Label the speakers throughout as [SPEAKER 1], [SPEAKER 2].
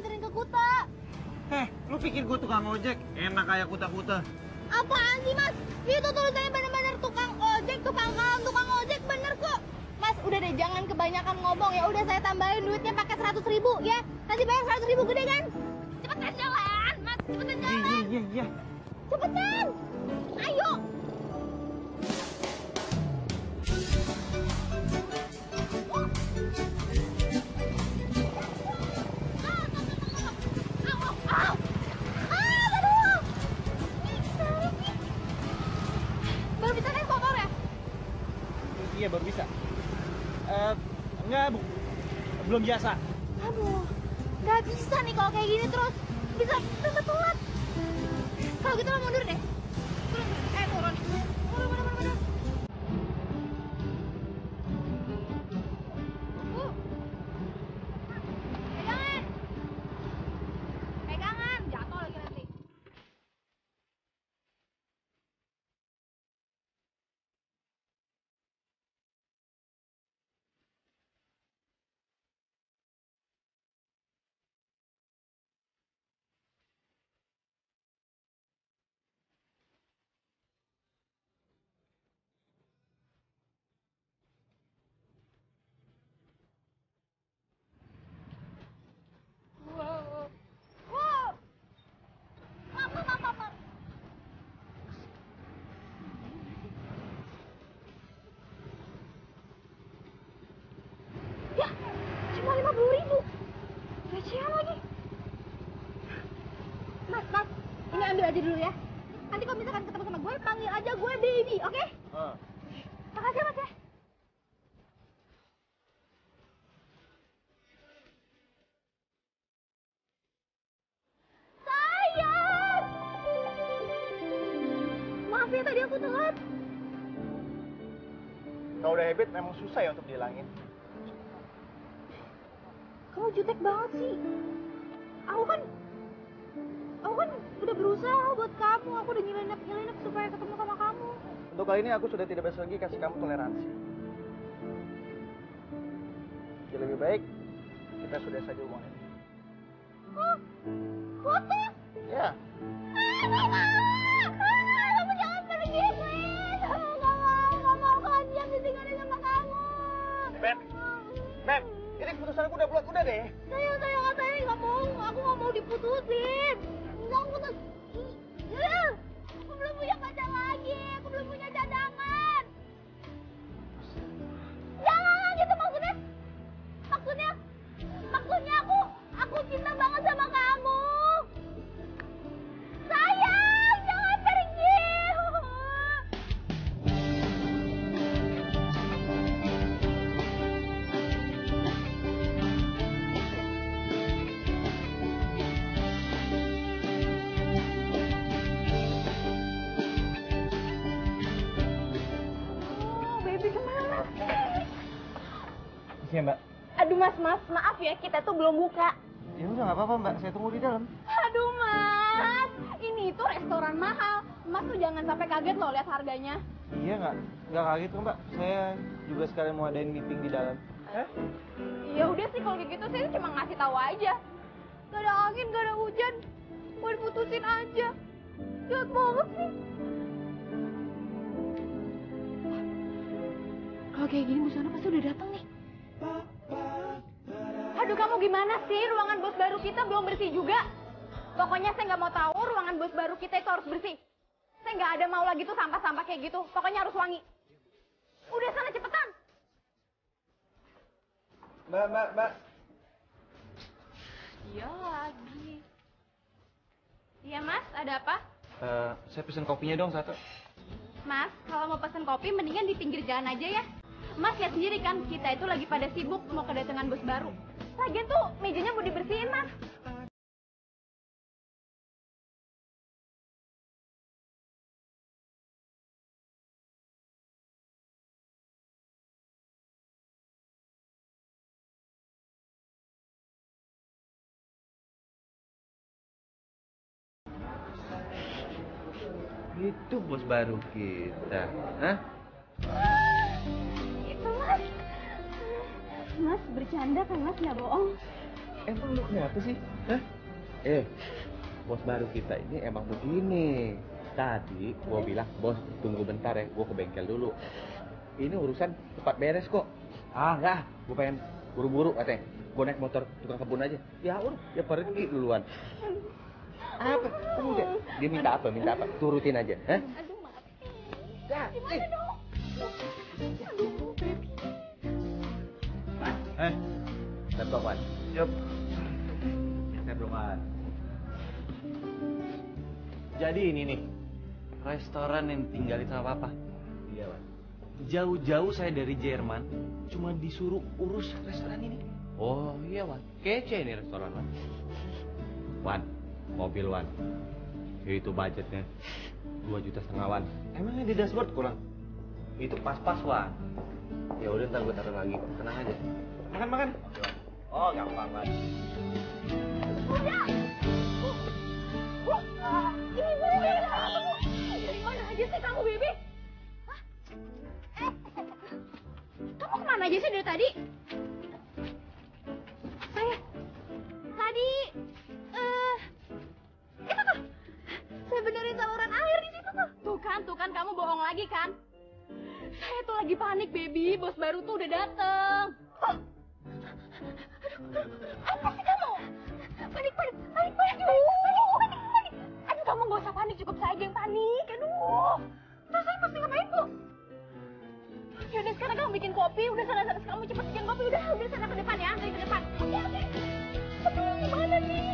[SPEAKER 1] dianterin ke Kuta.
[SPEAKER 2] Eh, lu pikir gue tukang ojek? Enak kayak kuta-kuta.
[SPEAKER 1] Apaan sih mas? Itu tulisannya bener-bener tukang ojek, tukang kalang, tukang ojek bener kok. Mas, udah deh jangan kebanyakan ngomong ya. Udah saya tambahin duitnya pakai seratus ribu ya. Nanti bayar seratus ribu gede kan? Cepetan jalan, mas. Cepetan
[SPEAKER 2] Iya,
[SPEAKER 1] jalan.
[SPEAKER 2] iya, iya, iya.
[SPEAKER 1] Cepetan. Ayo.
[SPEAKER 2] Belum biasa.
[SPEAKER 1] Aduh, nggak bisa nih kalau kayak gini terus. Bisa bisa telat. Kalau gitu lo mundur deh. Aja dulu ya. Nanti kalau misalkan ketemu sama gue, panggil aja gue baby, oke?
[SPEAKER 2] Ah.
[SPEAKER 1] Makasih, mas ya. Sayang! Maaf ya tadi aku telat.
[SPEAKER 2] Kalau udah habit memang susah ya untuk dihilangin.
[SPEAKER 1] Kamu jutek banget sih. Udah berusaha buat kamu. Aku udah nyelenap supaya ketemu sama kamu.
[SPEAKER 2] Untuk kali ini aku sudah tidak bisa lagi kasih kamu toleransi. Jadi lebih baik kita sudah saja hubungan ini.
[SPEAKER 1] Hah? Putus?
[SPEAKER 2] Ya,
[SPEAKER 1] kamu jangan pergi, please! Mau, ditinggalin sama kamu.
[SPEAKER 2] Beb, Beb, ini keputusan aku udah bulat udah deh.
[SPEAKER 1] Sayang, sayang, saya nggak mau. Aku nggak mau diputusin. Nggak putus. Ya, Aku belum punya pacar lagi. Aku belum punya cadangan. Jangan gitu maksudnya. Maksudnya, maksudnya aku, aku cinta banget sama kamu. Ya kita tuh belum buka.
[SPEAKER 2] Ya udah nggak apa-apa mbak, saya tunggu di dalam.
[SPEAKER 1] Aduh mas, ini tuh restoran mahal. Mas tuh jangan sampai kaget loh lihat harganya.
[SPEAKER 2] Iya nggak, nggak kaget kok mbak. Saya juga sekalian mau adain meeting di dalam. Eh?
[SPEAKER 1] Ya udah sih kalau kayak gitu saya cuma ngasih tahu aja. Gak ada angin, gak ada hujan. Mau diputusin aja. Jahat banget sih. Kalau kayak gini Bu Sana pasti udah datang nih. Aduh kamu gimana sih? Ruangan bos baru kita belum bersih juga. Pokoknya saya nggak mau tahu ruangan bos baru kita itu harus bersih. Saya nggak ada mau lagi tuh sampah-sampah kayak gitu. Pokoknya harus wangi. Udah sana cepetan.
[SPEAKER 2] Mbak, mbak, mbak.
[SPEAKER 1] Iya lagi. Iya mas, ada apa?
[SPEAKER 2] Eh, saya pesen kopinya dong satu.
[SPEAKER 1] Mas, kalau mau pesen kopi mendingan di pinggir jalan aja ya. Mas lihat sendiri kan, kita itu lagi pada sibuk mau kedatangan bos baru. Lagian tuh mejanya mau dibersihin mas.
[SPEAKER 3] Itu bos baru kita. Hah?
[SPEAKER 1] Mas. Bercanda kan mas nggak bohong.
[SPEAKER 3] Emang lu kenapa sih? Hah? Eh, bos baru kita ini emang begini. Tadi gua bilang, bos tunggu bentar ya, gua ke bengkel dulu. Ini urusan cepat beres kok. Ah, ya, gua pengen buru-buru katanya. Gua naik motor tukang kebun aja. Ya udah, ya pergi duluan. Apa? Kamu udah, dia minta apa? Minta apa? Turutin aja, hah?
[SPEAKER 4] Aduh, mati. Gimana
[SPEAKER 3] eh.
[SPEAKER 4] dong? Aduh, baby.
[SPEAKER 3] Eh, laptop Wan.
[SPEAKER 2] Yup.
[SPEAKER 3] Saya belum Wan.
[SPEAKER 2] Jadi ini nih, restoran yang tinggalin sama papa.
[SPEAKER 3] Iya, Wan.
[SPEAKER 2] Jauh-jauh saya dari Jerman, cuma disuruh urus restoran ini.
[SPEAKER 3] Oh iya Wan, kece ini restoran Wan. Wan, mobil Wan. Itu budgetnya dua juta setengah Wan.
[SPEAKER 2] Emangnya di dashboard kurang?
[SPEAKER 3] Itu pas-pas Wan. Ya udah ntar gue taruh lagi, tenang aja.
[SPEAKER 2] Makan makan.
[SPEAKER 3] Oh gampang Wan.
[SPEAKER 4] Udah. Wah, ini baby. Dari mana aja sih kamu, baby? Hah? Kamu ke mana aja sih dari tadi? Saya, tadi, eh, itu tuh, saya benerin saluran air di situ tuh. Tuh kan, tuh kan, kamu bohong lagi kan? Saya tuh lagi panik, baby. Bos baru tuh udah dateng. Oh. Apa sih kamu? Panik, panik, panik, panik. Aduh, kamu gak usah panik, cukup saya yang panik. Aduh, terus saya mesti ngapain, Bu? Yaudah, sekarang kamu bikin kopi. Udah sana, sana. Kamu cepet bikin kopi. Udah, udah sana depan ya, dari depan. Aduh, gimana nih?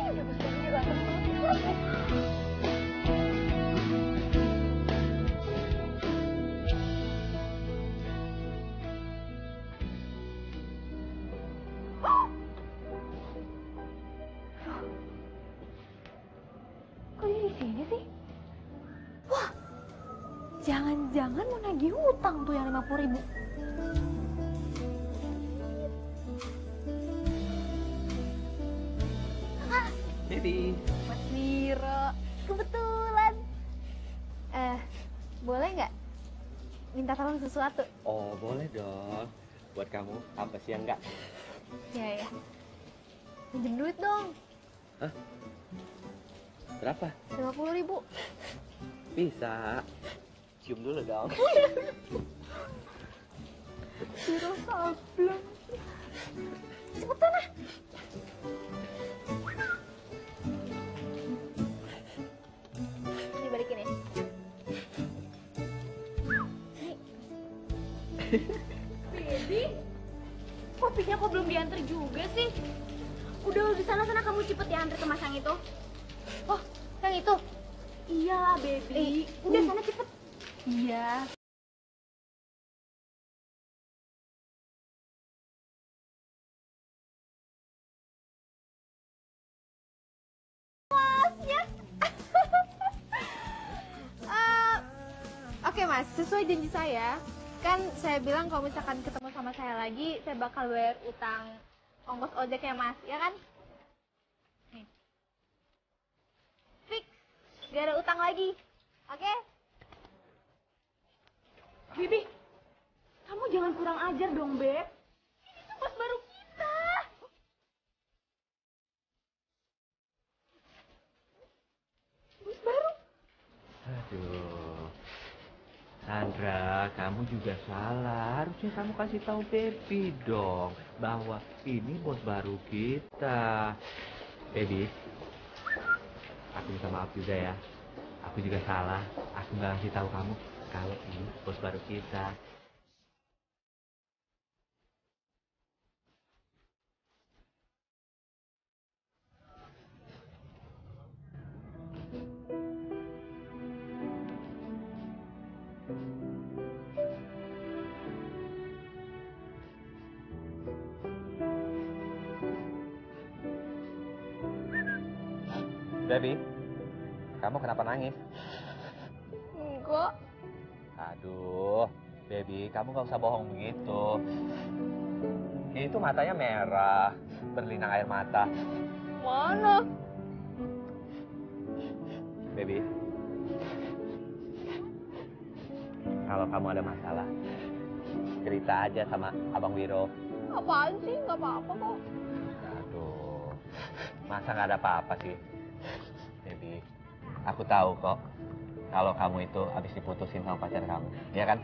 [SPEAKER 4] Sih? Wah, jangan-jangan mau nagih hutang tuh yang lima puluh ribu.
[SPEAKER 3] Baby.
[SPEAKER 4] Mas Miro, kebetulan. Eh, boleh nggak minta tolong sesuatu?
[SPEAKER 3] Oh boleh dong. Buat kamu apa sih yang enggak?
[SPEAKER 4] Ya ya. Pinjem duit dong,
[SPEAKER 3] Berapa?
[SPEAKER 4] lima puluh ribu.
[SPEAKER 3] Bisa. Cium dulu dong.
[SPEAKER 4] Miro sableng. Cepetan ah. Ini balikin ya. Baby, kopinya kok belum diantar juga sih? Udah di sana sana kamu cepet ya antar ke mas yang itu. Yang itu? Iya, baby. udah sana cepet. Iya. Eh, Oke mas, sesuai janji saya, kan saya bilang kalau misalkan ketemu sama saya lagi, saya bakal bayar utang ongkos ojek ya mas, ya kan? Nih. Fix, gak ada utang lagi, oke? Bibi, kamu jangan kurang ajar dong, Beb. Ini tuh bos baru kita. Bos baru.
[SPEAKER 3] Aduh. Sandra, kamu juga salah. Harusnya kamu kasih tahu Baby dong bahwa ini bos baru kita. Baby, aku minta maaf juga ya. Aku juga salah. Aku nggak kasih tahu kamu kalau ini bos baru kita. Baby, kamu kenapa nangis?
[SPEAKER 4] Enggak.
[SPEAKER 3] Aduh, baby, kamu gak usah bohong begitu. Itu matanya merah, berlinang air mata.
[SPEAKER 4] Mana?
[SPEAKER 3] Baby, kalau kamu ada masalah, cerita aja sama Abang Wiro.
[SPEAKER 4] Apaan sih? Nggak apa-apa kok.
[SPEAKER 3] Aduh, Masa nggak ada apa-apa sih? Aku tahu kok kalau kamu itu habis diputusin sama pacar kamu, ya kan?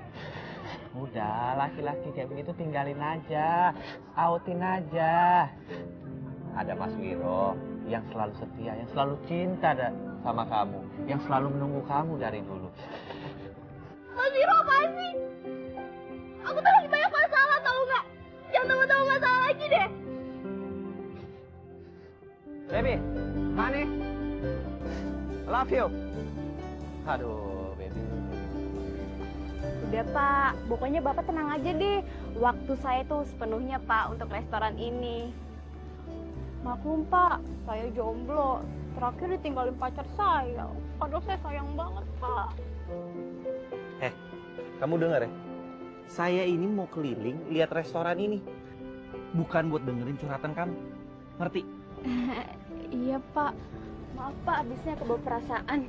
[SPEAKER 3] Udah, laki-laki kayak begitu tinggalin aja, outin aja. Ada Mas Wiro yang selalu setia, yang selalu cinta da- sama kamu, yang selalu menunggu kamu dari dulu.
[SPEAKER 1] Mas Wiro apaan sih? Aku tuh lagi banyak masalah tau nggak? Jangan tambah-tambah masalah lagi deh.
[SPEAKER 3] Baby, honey, love you. Aduh, baby.
[SPEAKER 4] Udah pak, pokoknya bapak tenang aja deh. Waktu saya tuh sepenuhnya pak untuk restoran ini. Maklum pak, saya jomblo. Terakhir ditinggalin pacar saya. Padahal saya sayang banget pak.
[SPEAKER 5] Kamu dengar ya? Saya ini mau keliling lihat restoran ini. Bukan buat dengerin curhatan kamu. Ngerti?
[SPEAKER 4] Iya pak, maaf pak abisnya kebawa perasaan.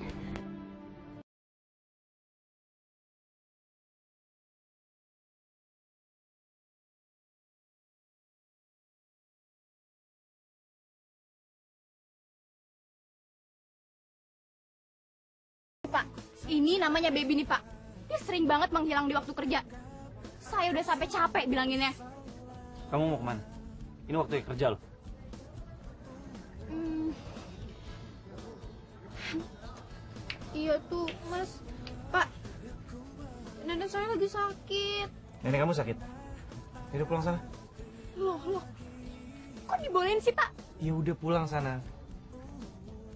[SPEAKER 1] Pak, ini namanya baby nih pak. Dia sering banget menghilang di waktu kerja. Saya udah sampai capek bilanginnya.
[SPEAKER 5] Kamu mau ke mana? Ini waktu kerja loh.
[SPEAKER 1] Hmm. Iya tuh, Mas. Pak, nenek saya lagi sakit.
[SPEAKER 5] Nenek kamu sakit? Yaudah pulang sana.
[SPEAKER 1] Loh, loh. Kok dibolehin sih, Pak?
[SPEAKER 5] Ya udah pulang sana.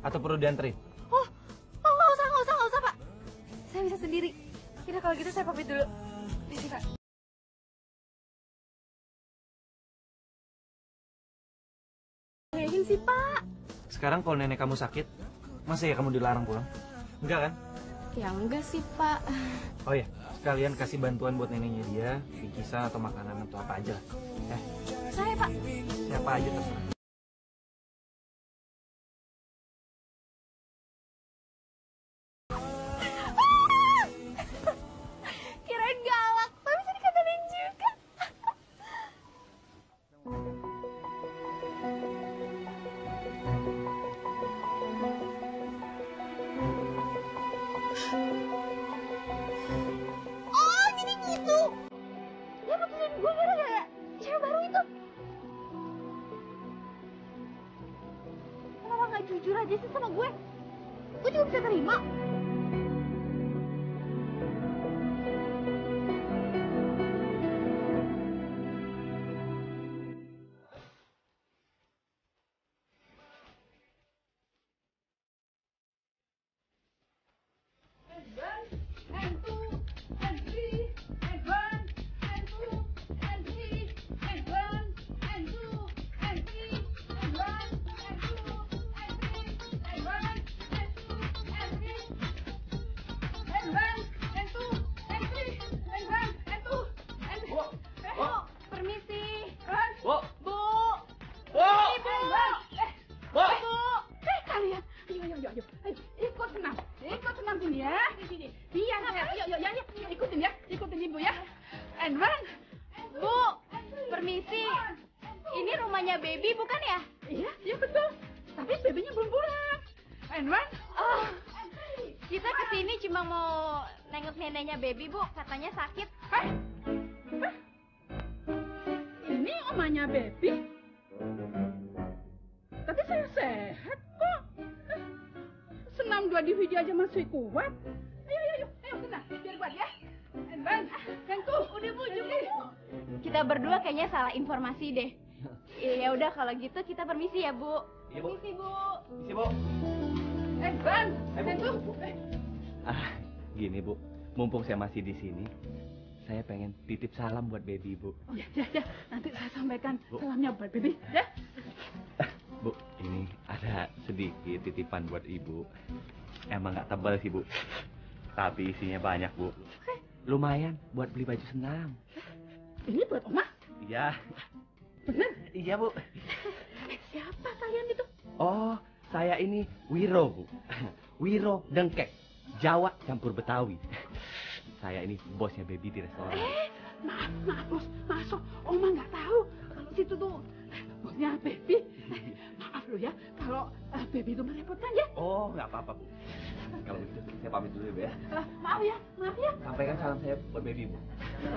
[SPEAKER 5] Atau perlu dianterin?
[SPEAKER 1] Oh, oh nggak usah, nggak usah, nggak usah, Pak. Saya bisa sendiri. Tidak kalau gitu saya pamit dulu. Misi, Pak. Bolehin sih, Pak.
[SPEAKER 5] Sekarang kalau nenek kamu sakit, masa ya kamu dilarang pulang? Enggak kan?
[SPEAKER 1] Ya enggak sih, Pak.
[SPEAKER 5] Oh ya, sekalian kasih bantuan buat neneknya dia, bingkisan atau makanan atau apa aja. Eh,
[SPEAKER 1] Saya, Pak.
[SPEAKER 5] siapa aja terserah.
[SPEAKER 1] Baby, Bu. Katanya sakit. Hah? Hah? Ini omanya baby? Tapi saya sehat kok. Senam dua DVD aja masih kuat. Ayo, ayo, ayo, ayo senam. Biar kuat ya. Bang, yang tuh, udah bu, bu. Kita berdua kayaknya salah informasi deh. Ya udah kalau gitu kita permisi ya bu.
[SPEAKER 5] Iya, Bu.
[SPEAKER 1] Permisi bu.
[SPEAKER 5] Isi, Bu.
[SPEAKER 1] Eh bang,
[SPEAKER 5] Eh.
[SPEAKER 1] Eh,
[SPEAKER 3] Ah, gini bu, mumpung saya masih di sini, saya pengen titip salam buat baby bu.
[SPEAKER 1] Oh ya, ya, ya. Nanti saya sampaikan
[SPEAKER 3] Bu.
[SPEAKER 1] salamnya buat baby ya.
[SPEAKER 3] Bu, ini ada sedikit titipan buat ibu. Emang nggak tebal sih bu, tapi isinya banyak bu. Lumayan buat beli baju senam.
[SPEAKER 1] Ini buat oma.
[SPEAKER 3] Iya,
[SPEAKER 1] Bener?
[SPEAKER 3] iya bu.
[SPEAKER 1] Eh, siapa kalian itu?
[SPEAKER 3] Oh, saya ini Wiro bu. Wiro Dengkek, Jawa campur Betawi. Saya ini bosnya baby di restoran.
[SPEAKER 1] Eh, maaf, maaf bos, masuk. Oma nggak tahu kalau situ tuh bosnya baby. Eh, maaf,
[SPEAKER 5] dulu ya kalau eh, baby itu merepotkan ya.
[SPEAKER 2] Oh, nggak apa-apa, Bu. Kalau begitu, saya pamit dulu ya, Bu ya.
[SPEAKER 5] Eh, maaf ya, maaf ya.
[SPEAKER 2] Sampaikan salam saya buat baby, Bu.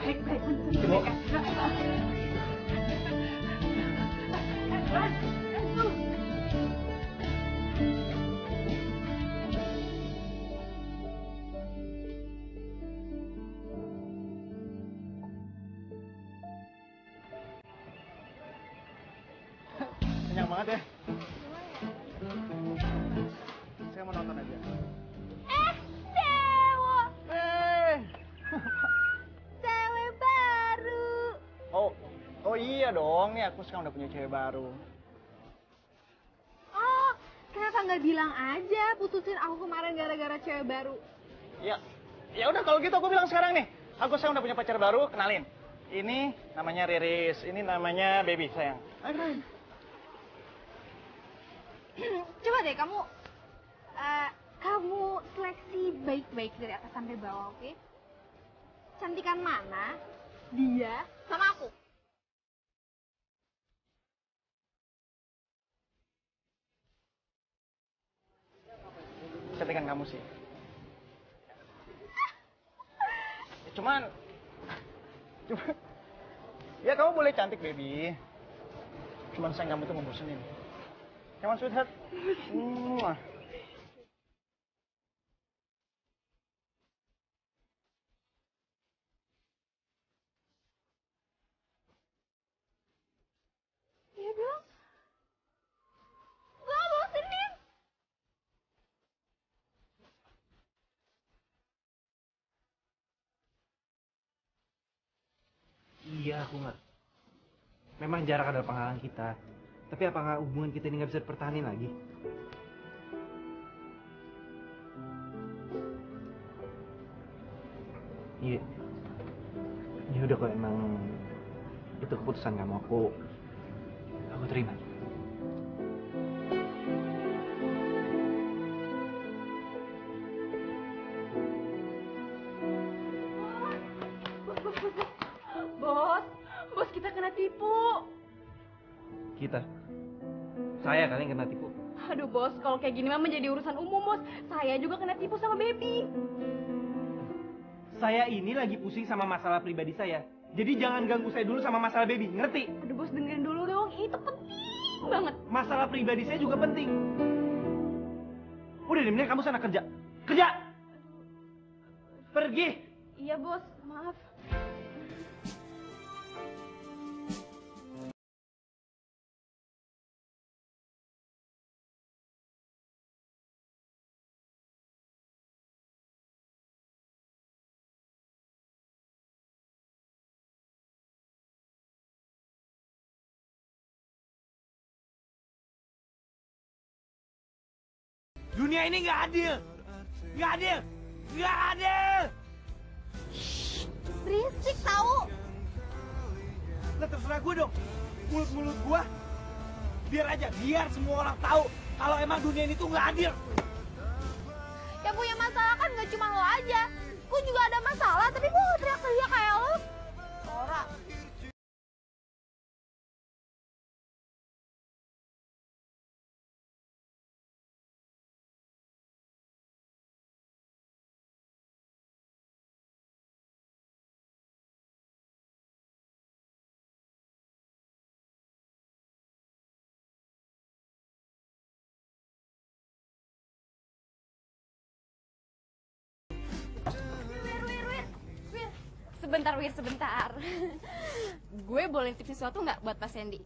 [SPEAKER 5] Baik, baik.
[SPEAKER 2] Bu.
[SPEAKER 6] Sekarang udah punya cewek baru.
[SPEAKER 4] Oh, kenapa nggak bilang aja putusin aku kemarin gara-gara cewek baru?
[SPEAKER 6] Ya, ya udah kalau gitu aku bilang sekarang nih. Aku sekarang udah punya pacar baru, kenalin. Ini namanya Riris, ini namanya Baby sayang. Kenalin.
[SPEAKER 4] Coba deh kamu, eh, kamu seleksi baik-baik dari atas sampai bawah, oke? Cantikan mana? Dia sama aku.
[SPEAKER 6] Cantikan kamu sih. Ya, cuman, cuma, ya kamu boleh cantik baby. Cuman sayang kamu tuh ngebosenin. Come on sweetheart. Mwah.
[SPEAKER 4] Iya dong. Gak bosenin.
[SPEAKER 2] Aku nggak. Memang jarak adalah penghalang kita. Tapi apakah hubungan kita ini nggak bisa dipertahankan lagi? Iya. Ya udah kok emang itu keputusan kamu aku aku terima.
[SPEAKER 1] Bos, kalau kayak gini mah menjadi urusan umum bos. Saya juga kena tipu sama baby.
[SPEAKER 2] Saya ini lagi pusing sama masalah pribadi saya. Jadi jangan ganggu saya dulu sama masalah baby, ngerti?
[SPEAKER 1] Aduh bos dengerin dulu dong, itu penting banget.
[SPEAKER 2] Masalah pribadi saya juga penting. Udah deh, mending kamu sana kerja. Kerja! Pergi!
[SPEAKER 1] Iya bos, maaf.
[SPEAKER 2] Dunia ini nggak adil! Nggak adil! Nggak adil!
[SPEAKER 4] Berisik tahu.
[SPEAKER 2] Lah terserah gue dong. Mulut-mulut gue, biar aja, biar semua orang tahu kalau emang dunia ini tuh nggak adil.
[SPEAKER 4] Yang punya masalah kan gak cuma lo aja. Gue juga ada masalah, tapi gue teriak-teriak kayak lo.
[SPEAKER 1] Sebentar Wir, sebentar. Gue boleh tip sesuatu nggak buat Pak Sandy?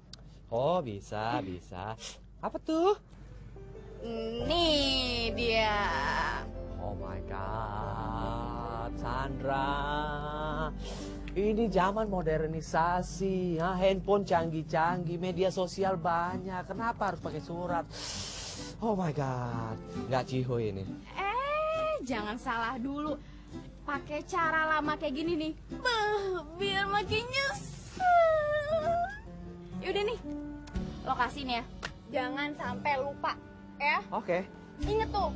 [SPEAKER 3] Oh bisa bisa. Apa tuh?
[SPEAKER 1] Nih dia.
[SPEAKER 3] Oh my god, Sandra. Ini zaman modernisasi, ha? handphone canggih-canggih, media sosial banyak. Kenapa harus pakai surat? Oh my god, nggak ciho ini.
[SPEAKER 1] Eh, jangan salah dulu pakai cara lama kayak gini nih. Beuh, biar makin nyesel. Yaudah nih lokasi nih ya. Jangan sampai lupa ya.
[SPEAKER 3] Oke.
[SPEAKER 1] Okay. inget tuh.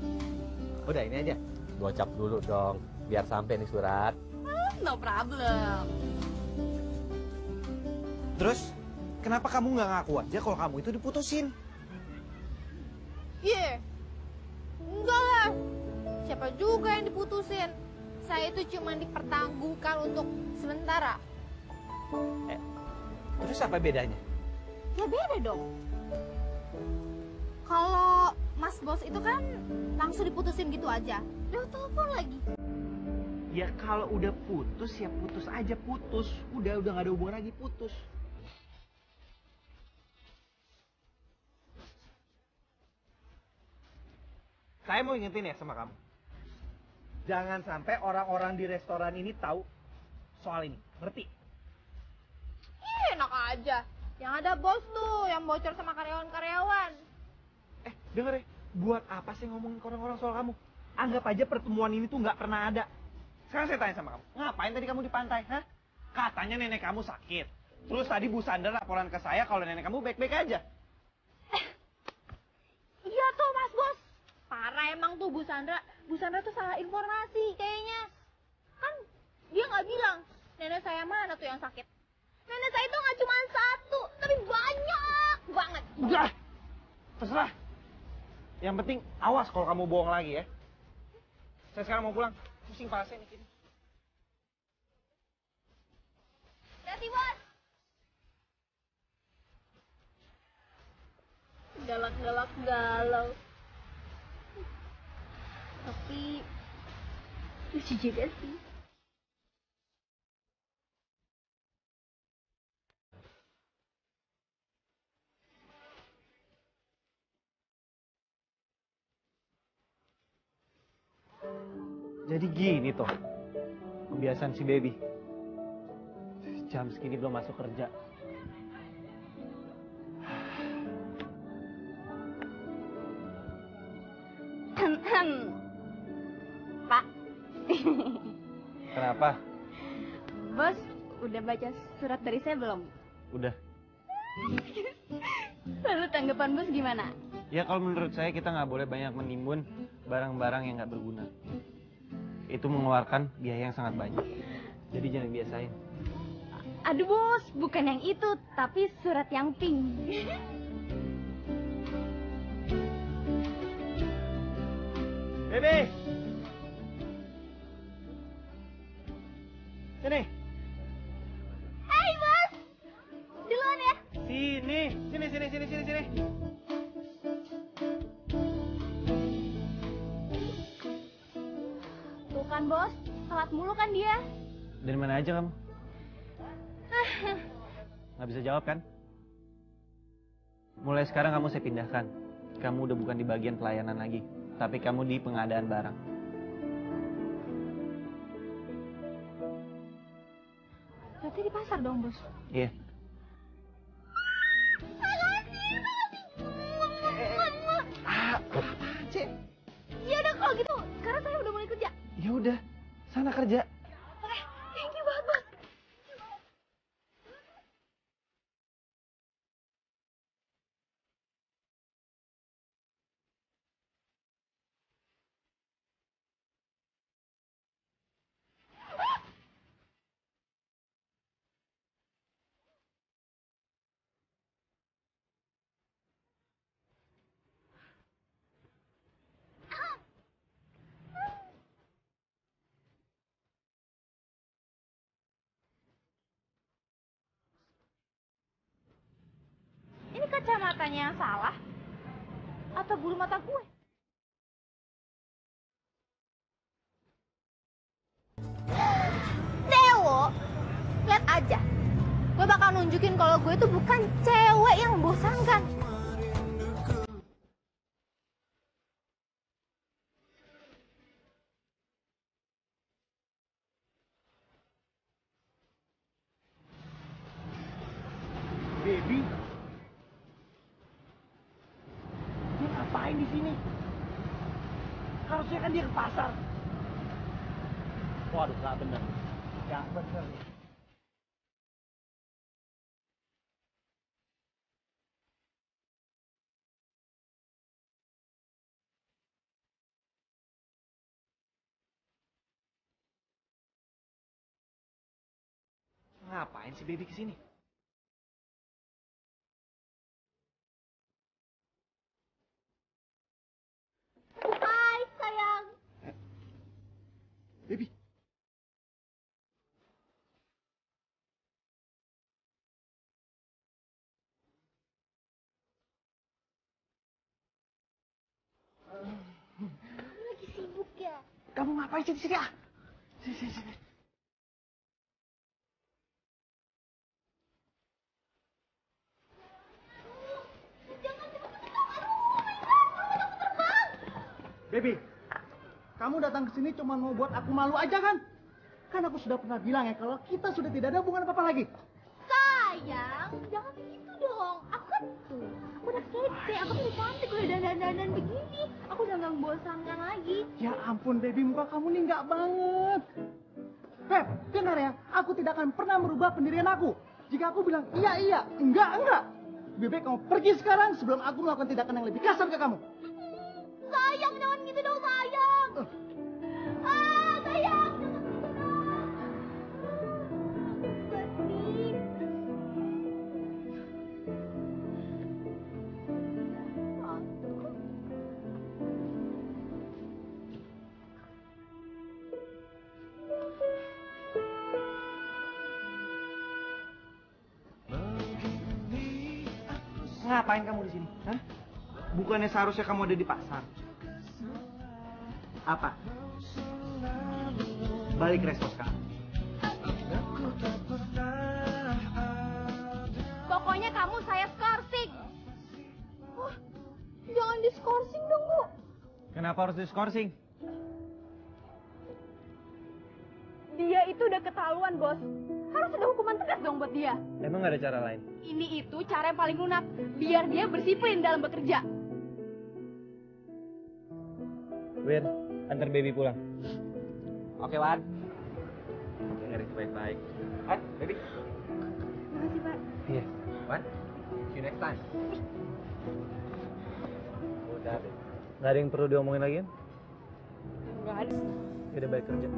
[SPEAKER 3] Udah ini aja. Gocap dulu dong biar sampai nih surat.
[SPEAKER 1] Hmm, no problem.
[SPEAKER 2] Terus kenapa kamu nggak ngaku aja kalau kamu itu diputusin? Iya. Yeah. enggak lah.
[SPEAKER 4] Siapa juga yang diputusin? Saya itu cuma dipertanggungan untuk sementara.
[SPEAKER 2] Terus apa bedanya?
[SPEAKER 4] Ya beda dong. Kalau Mas Bos itu kan langsung diputusin gitu aja. Lewat telepon lagi.
[SPEAKER 2] Ya kalau udah putus ya putus aja putus. Udah udah gak ada hubungan lagi putus. Saya mau ingetin ya sama kamu. Jangan sampai orang-orang di restoran ini tahu soal ini. Ngerti?
[SPEAKER 4] Ih, enak aja. Yang ada bos tuh yang bocor sama karyawan-karyawan.
[SPEAKER 2] Eh, denger ya. Buat apa sih ngomongin ke orang-orang soal kamu? Anggap aja pertemuan ini tuh nggak pernah ada. Sekarang saya tanya sama kamu. Ngapain tadi kamu di pantai? Hah? Katanya nenek kamu sakit. Terus tadi Bu Sandra laporan ke saya kalau nenek kamu baik-baik aja.
[SPEAKER 4] Iya tuh Mas Bos. Parah emang tuh Bu Sandra. Bu Sandra tuh salah informasi kayaknya. Kan dia nggak bilang nenek saya mana tuh yang sakit. Nenek saya itu nggak cuma satu, tapi banyak banget.
[SPEAKER 2] Udah. Terserah. Yang penting awas kalau kamu bohong lagi ya. Saya sekarang mau pulang. Pusing kepala saya nih.
[SPEAKER 4] Hati bos. Galak-galak galau. Tapi lucu juga sih.
[SPEAKER 2] Jadi gini toh. Kebiasaan si baby. Jam segini belum masuk kerja. Kenapa?
[SPEAKER 1] bos udah baca surat dari saya belum?
[SPEAKER 2] Udah.
[SPEAKER 1] Lalu tanggapan bos gimana?
[SPEAKER 2] Ya kalau menurut saya kita nggak boleh banyak menimbun barang-barang yang nggak berguna. Itu mengeluarkan biaya yang sangat banyak. Jadi jangan biasain.
[SPEAKER 1] Aduh bos, bukan yang itu, tapi surat yang pink.
[SPEAKER 2] Bebe! Sini,
[SPEAKER 4] Hai bos. Duluan ya.
[SPEAKER 2] sini, sini, sini, sini, sini, sini.
[SPEAKER 1] Tuh kan bos, telat mulu kan dia.
[SPEAKER 2] Dari mana aja kamu? Nggak bisa jawab kan? Mulai sekarang kamu saya pindahkan. Kamu udah bukan di bagian pelayanan lagi, tapi kamu di pengadaan barang.
[SPEAKER 1] Pasar dong bos. Ini kacamatanya yang salah? Atau bulu mata gue?
[SPEAKER 4] Dewo, lihat aja. Gue bakal nunjukin kalau gue itu bukan cewek yang membosankan.
[SPEAKER 2] ngapain si baby ke sini? Hai sayang. Eh, baby. Kamu
[SPEAKER 4] lagi sibuk ya?
[SPEAKER 2] Kamu ngapain sih di sini ah? Sini sini sini
[SPEAKER 6] Baby, kamu datang ke sini cuma mau buat aku malu aja kan? Kan aku sudah pernah bilang ya kalau kita sudah tidak ada hubungan apa-apa lagi.
[SPEAKER 4] Sayang, jangan begitu dong. Aku kan tuh, aku udah kece, aku udah cantik, udah dandan-dandan begini. Aku udah nggak membosankan lagi.
[SPEAKER 6] Ya ampun baby, muka kamu nih enggak banget. Beb, dengar ya, aku tidak akan pernah merubah pendirian aku. Jika aku bilang iya iya, enggak enggak. Lebih baik kamu pergi sekarang sebelum aku melakukan tindakan yang lebih kasar ke kamu.
[SPEAKER 4] Sayang, jangan gitu dong, sayang. Ah, sayang, gitu.
[SPEAKER 2] Ngapain kamu di sini? Hah? Bukannya seharusnya kamu ada di pasar? Apa? Balik resto sekarang.
[SPEAKER 4] Pokoknya kamu saya skorsing. Wah, jangan diskorsing dong, Bu.
[SPEAKER 2] Kenapa harus diskorsing?
[SPEAKER 1] Dia itu udah ketahuan, Bos. Harus ada hukuman tegas dong buat dia.
[SPEAKER 2] Emang gak ada cara lain?
[SPEAKER 1] Ini itu cara yang paling lunak, biar dia bersipin dalam bekerja.
[SPEAKER 2] Win, antar baby pulang.
[SPEAKER 3] Oke, Wan. Dengerin baik-baik. Eh, baby.
[SPEAKER 1] Makasih, Pak.
[SPEAKER 2] Iya.
[SPEAKER 3] Wan, see you next time. Udah deh.
[SPEAKER 2] Gak ada yang perlu diomongin lagi kan?
[SPEAKER 1] Enggak ada.
[SPEAKER 2] Kita balik kerja.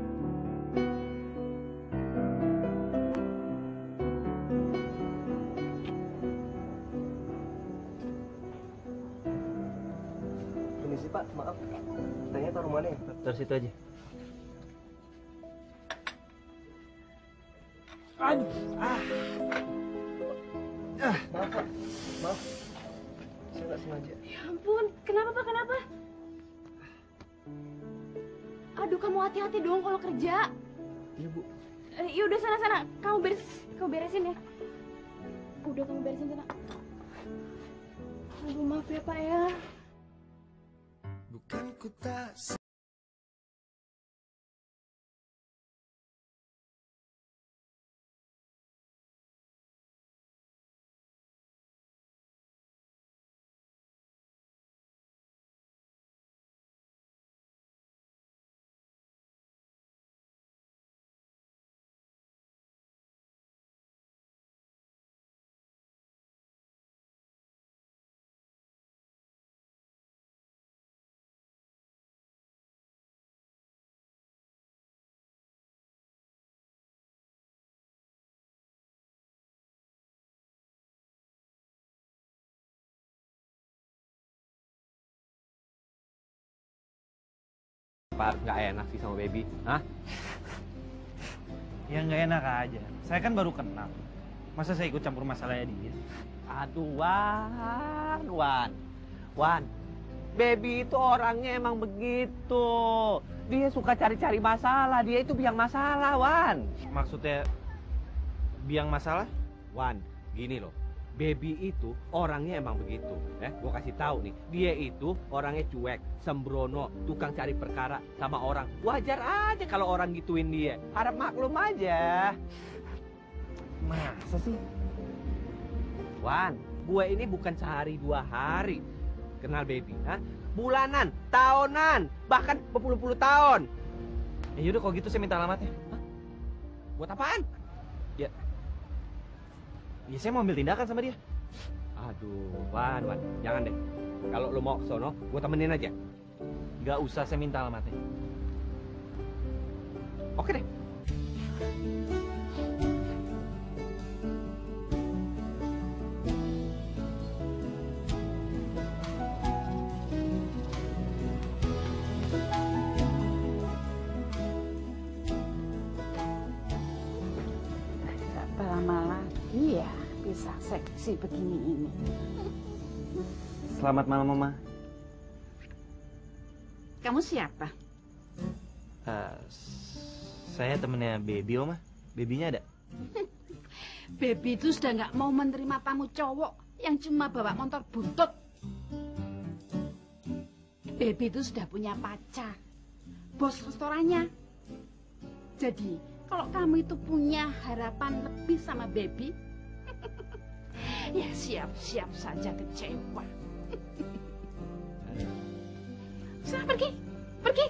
[SPEAKER 6] Mana ya?
[SPEAKER 2] Taruh situ aja.
[SPEAKER 6] Maaf Pak, maaf. Saya nggak sengaja.
[SPEAKER 1] Ya ampun, kenapa, Pak? Kenapa? Aduh, kamu hati-hati dong kalau kerja.
[SPEAKER 6] Iya Bu.
[SPEAKER 1] Eh, ya udah sana sana, kamu beres, kamu beresin ya. Udah kamu beresin sana. Aduh maaf ya Pak ya.
[SPEAKER 3] Pak, nggak enak sih sama baby. Hah?
[SPEAKER 2] Ya nggak enak aja. Saya kan baru kenal. Masa saya ikut campur masalahnya dia?
[SPEAKER 3] Aduh, Wan, Wan. Wan, baby itu orangnya emang begitu. Dia suka cari-cari masalah. Dia itu biang masalah, Wan.
[SPEAKER 2] Maksudnya biang masalah?
[SPEAKER 3] Wan, gini loh. Baby itu orangnya emang begitu. Eh, gua kasih tahu nih, dia itu orangnya cuek, sembrono, tukang cari perkara sama orang. Wajar aja kalau orang gituin dia. Harap maklum aja.
[SPEAKER 2] Masa sih?
[SPEAKER 3] Wan, gue ini bukan sehari dua hari kenal baby, ha? Bulanan, tahunan, bahkan berpuluh-puluh tahun.
[SPEAKER 2] Ya yaudah kalau gitu saya minta alamatnya.
[SPEAKER 3] Buat apaan?
[SPEAKER 2] Ya saya mau ambil tindakan sama dia.
[SPEAKER 3] Aduh, Wan, Wan, jangan deh. Kalau lo mau ke sono, gue temenin aja.
[SPEAKER 2] Gak usah saya minta alamatnya.
[SPEAKER 3] Oke deh.
[SPEAKER 5] Bisa seksi begini ini?
[SPEAKER 2] Selamat malam, Mama.
[SPEAKER 5] Kamu siapa?
[SPEAKER 2] Eh, saya temennya Baby, Oma. Babynya ada?
[SPEAKER 5] Baby itu sudah nggak mau menerima tamu cowok yang cuma bawa motor buntut. Baby itu sudah punya pacar, bos restorannya. Jadi, kalau kamu itu punya harapan lebih sama Baby, ya siap-siap saja kecewa. Sudah pergi, pergi.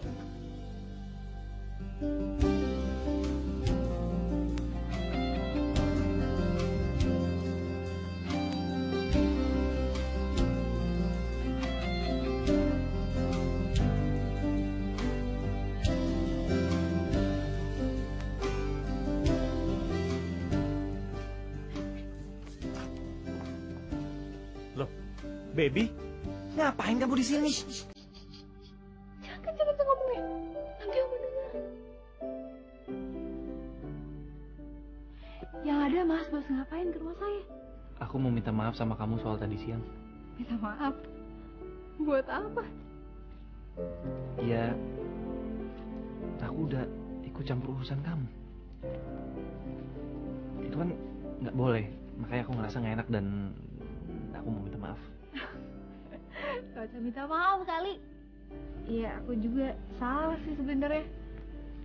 [SPEAKER 2] Baby? Ngapain kamu di sini?
[SPEAKER 4] Jangan kenceng-kenceng ngomongnya. Nanti Oma dengar. Yang ada mas bos ngapain ke rumah saya?
[SPEAKER 2] Aku mau minta maaf sama kamu soal tadi siang.
[SPEAKER 4] Minta maaf. Buat apa?
[SPEAKER 2] Ya, aku udah ikut campur urusan kamu. Itu kan nggak boleh. Makanya aku ngerasa nggak enak dan aku mau minta maaf.
[SPEAKER 4] Gak usah minta maaf kali. Iya, aku juga salah sih sebenarnya.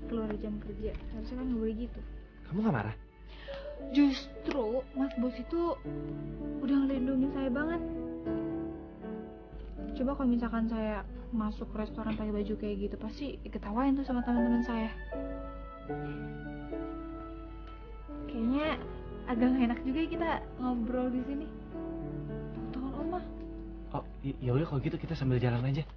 [SPEAKER 4] Keluar jam kerja, harusnya kan nggak boleh gitu.
[SPEAKER 2] Kamu nggak marah?
[SPEAKER 4] Justru Mas Bos itu udah ngelindungin saya banget. Coba kalau misalkan saya masuk restoran pakai baju kayak gitu, pasti diketawain tuh sama teman-teman saya. Kayaknya agak nggak enak juga ya kita ngobrol di sini.
[SPEAKER 2] Oh, y- ya udah kalau gitu kita sambil jalan aja.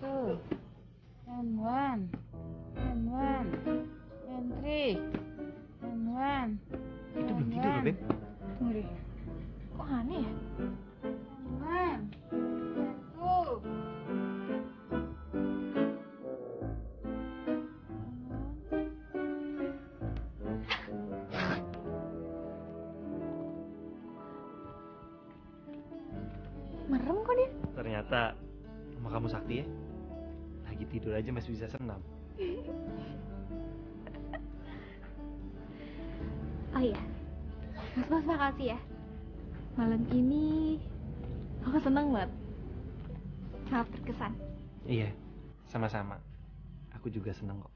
[SPEAKER 5] Two, and one, and one, and three, and one,
[SPEAKER 2] Itu belum tidur loh, Beb.
[SPEAKER 4] Tunggu deh. Kok aneh ya?
[SPEAKER 5] and one, and two.
[SPEAKER 4] Merem kok dia?
[SPEAKER 2] Ternyata sama kamu sakti ya. Lagi tidur aja masih bisa senam.
[SPEAKER 4] Oh iya, Mas Bos makasih ya. Malam ini aku senang banget. Sangat terkesan.
[SPEAKER 2] Iya, sama-sama. Aku juga seneng kok.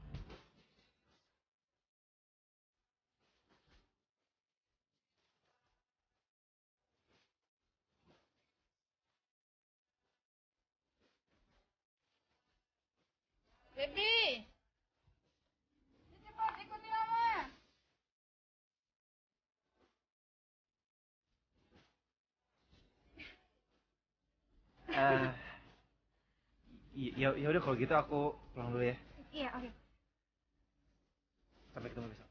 [SPEAKER 5] Baby, cepat ikuti mama.
[SPEAKER 2] Eh, y- ya ya udah kalau gitu aku pulang dulu ya.
[SPEAKER 4] Iya, oke.
[SPEAKER 2] Sampai ketemu besok.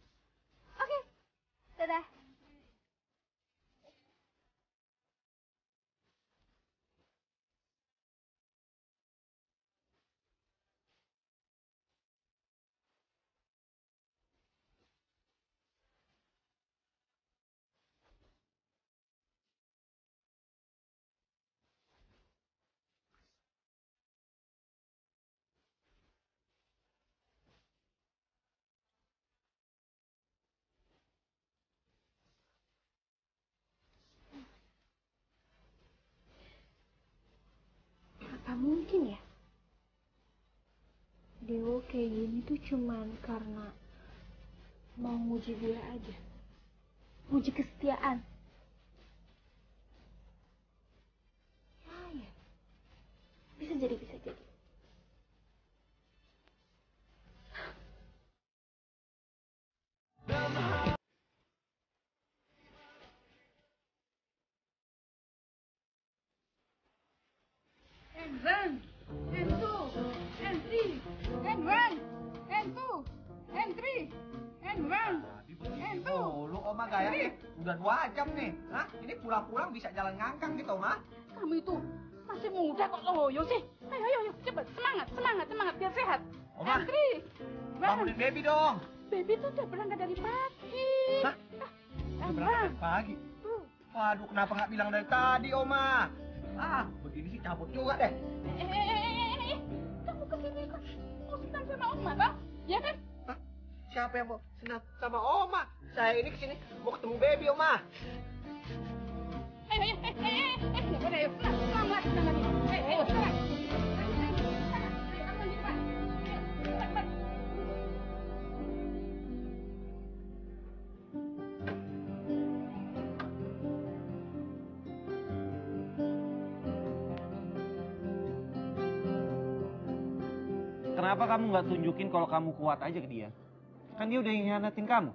[SPEAKER 1] Mungkin ya? Dewo kayak gini tuh cuman karena mau nguji gue aja. Nguji kesetiaan. Ya, ya. Bisa jadi, bisa jadi.
[SPEAKER 5] Run, and two, and three, and run, and two, and three, and run, and two.
[SPEAKER 2] lu Oma gayanya udah dua jam nih. Hah? Ini pulang-pulang bisa jalan ngangkang gitu, Oma.
[SPEAKER 5] Kamu itu masih muda kok loyo sih. Ayo, ayo, ayo, cepet, semangat, semangat, semangat, biar sehat.
[SPEAKER 2] Oma.
[SPEAKER 5] And three.
[SPEAKER 2] Bangunin baby dong.
[SPEAKER 5] Baby tuh udah berangkat dari pagi.
[SPEAKER 2] Hah? Udah berangkat dari pagi. Waduh, kenapa nggak bilang dari tadi, Oma? Ah, begini sih cabut juga deh.
[SPEAKER 5] Eh, eh, eh, eh, eh, eh. Kamu ke sini kok mau senang sama Oma? Ya kan?
[SPEAKER 2] Siapa yang mau senang sama Oma? Saya ini ke sini mau ketemu baby, Oma.
[SPEAKER 5] Eh, eh, eh, eh, nggak boleh, pelan lagi, ayo, sekarang.
[SPEAKER 2] Kenapa kamu nggak tunjukin kalau kamu kuat aja ke dia? Kan dia udah ngianatin kamu.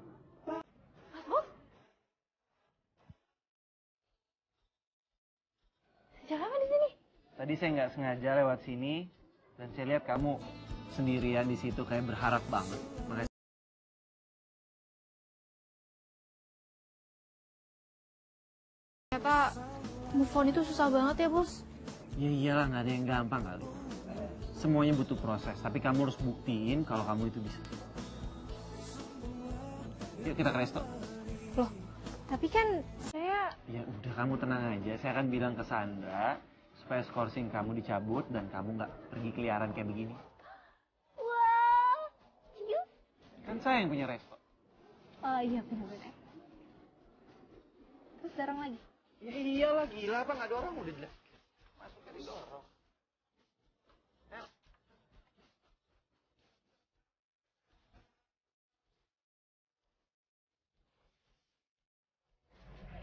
[SPEAKER 1] Sejak kapan di sini?
[SPEAKER 2] Tadi saya nggak sengaja lewat sini dan saya lihat kamu sendirian di situ kayak berharap banget. Makanya
[SPEAKER 1] Ternyata move on itu susah banget ya, Bos.
[SPEAKER 2] ya iyalah nggak ada yang gampang kali. Semuanya butuh proses, tapi kamu harus buktiin kalau kamu itu bisa. Yuk kita ke resto.
[SPEAKER 1] Loh, tapi kan saya
[SPEAKER 2] Ya udah kamu tenang aja, saya akan bilang ke Sandra supaya skorsing kamu dicabut dan kamu nggak pergi keliaran kayak begini.
[SPEAKER 1] Wah, iya.
[SPEAKER 2] Kan saya yang punya resto.
[SPEAKER 1] Oh iya benar-benar. Terus dorong lagi.
[SPEAKER 2] Ya iyalah gila apa nggak ada orang udah jelas. Masuk dari dorong.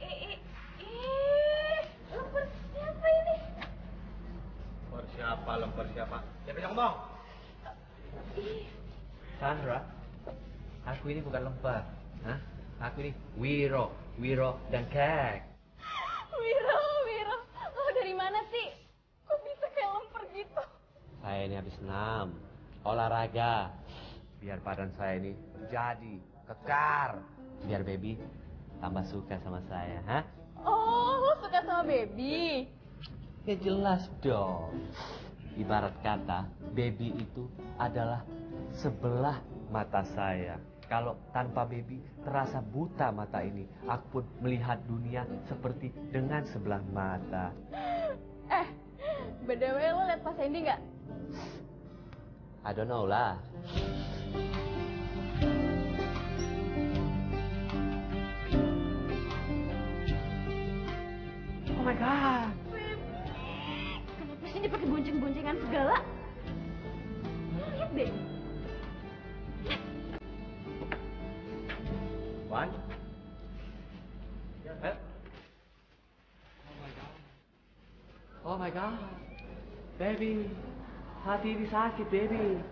[SPEAKER 1] Eh, eh, eh, lemper siapa ini?
[SPEAKER 3] Lempar siapa, lempar siapa? Siapa yang ngomong? Sandra, aku ini bukan lempar. Hah? Aku ini Wiro, Wiro dan Kek.
[SPEAKER 1] Wiro, Wiro, lo dari mana sih? Kok bisa kayak lemper gitu?
[SPEAKER 3] Saya ini habis senam, olahraga. Biar badan saya ini jadi kekar. Biar baby tambah suka sama saya, hah?
[SPEAKER 1] Oh, lo suka sama baby?
[SPEAKER 3] Ya jelas dong. Ibarat kata, baby itu adalah sebelah mata saya. Kalau tanpa baby terasa buta mata ini. Aku pun melihat dunia seperti dengan sebelah mata.
[SPEAKER 1] Eh, btw lo liat Pak Sandy nggak?
[SPEAKER 3] I don't know lah.
[SPEAKER 2] Oh my god.
[SPEAKER 1] Dia pakai bonceng-boncengan segala? Lihat deh.
[SPEAKER 3] Wan? Eh? Oh my god. Baby. Hati ini sakit, baby.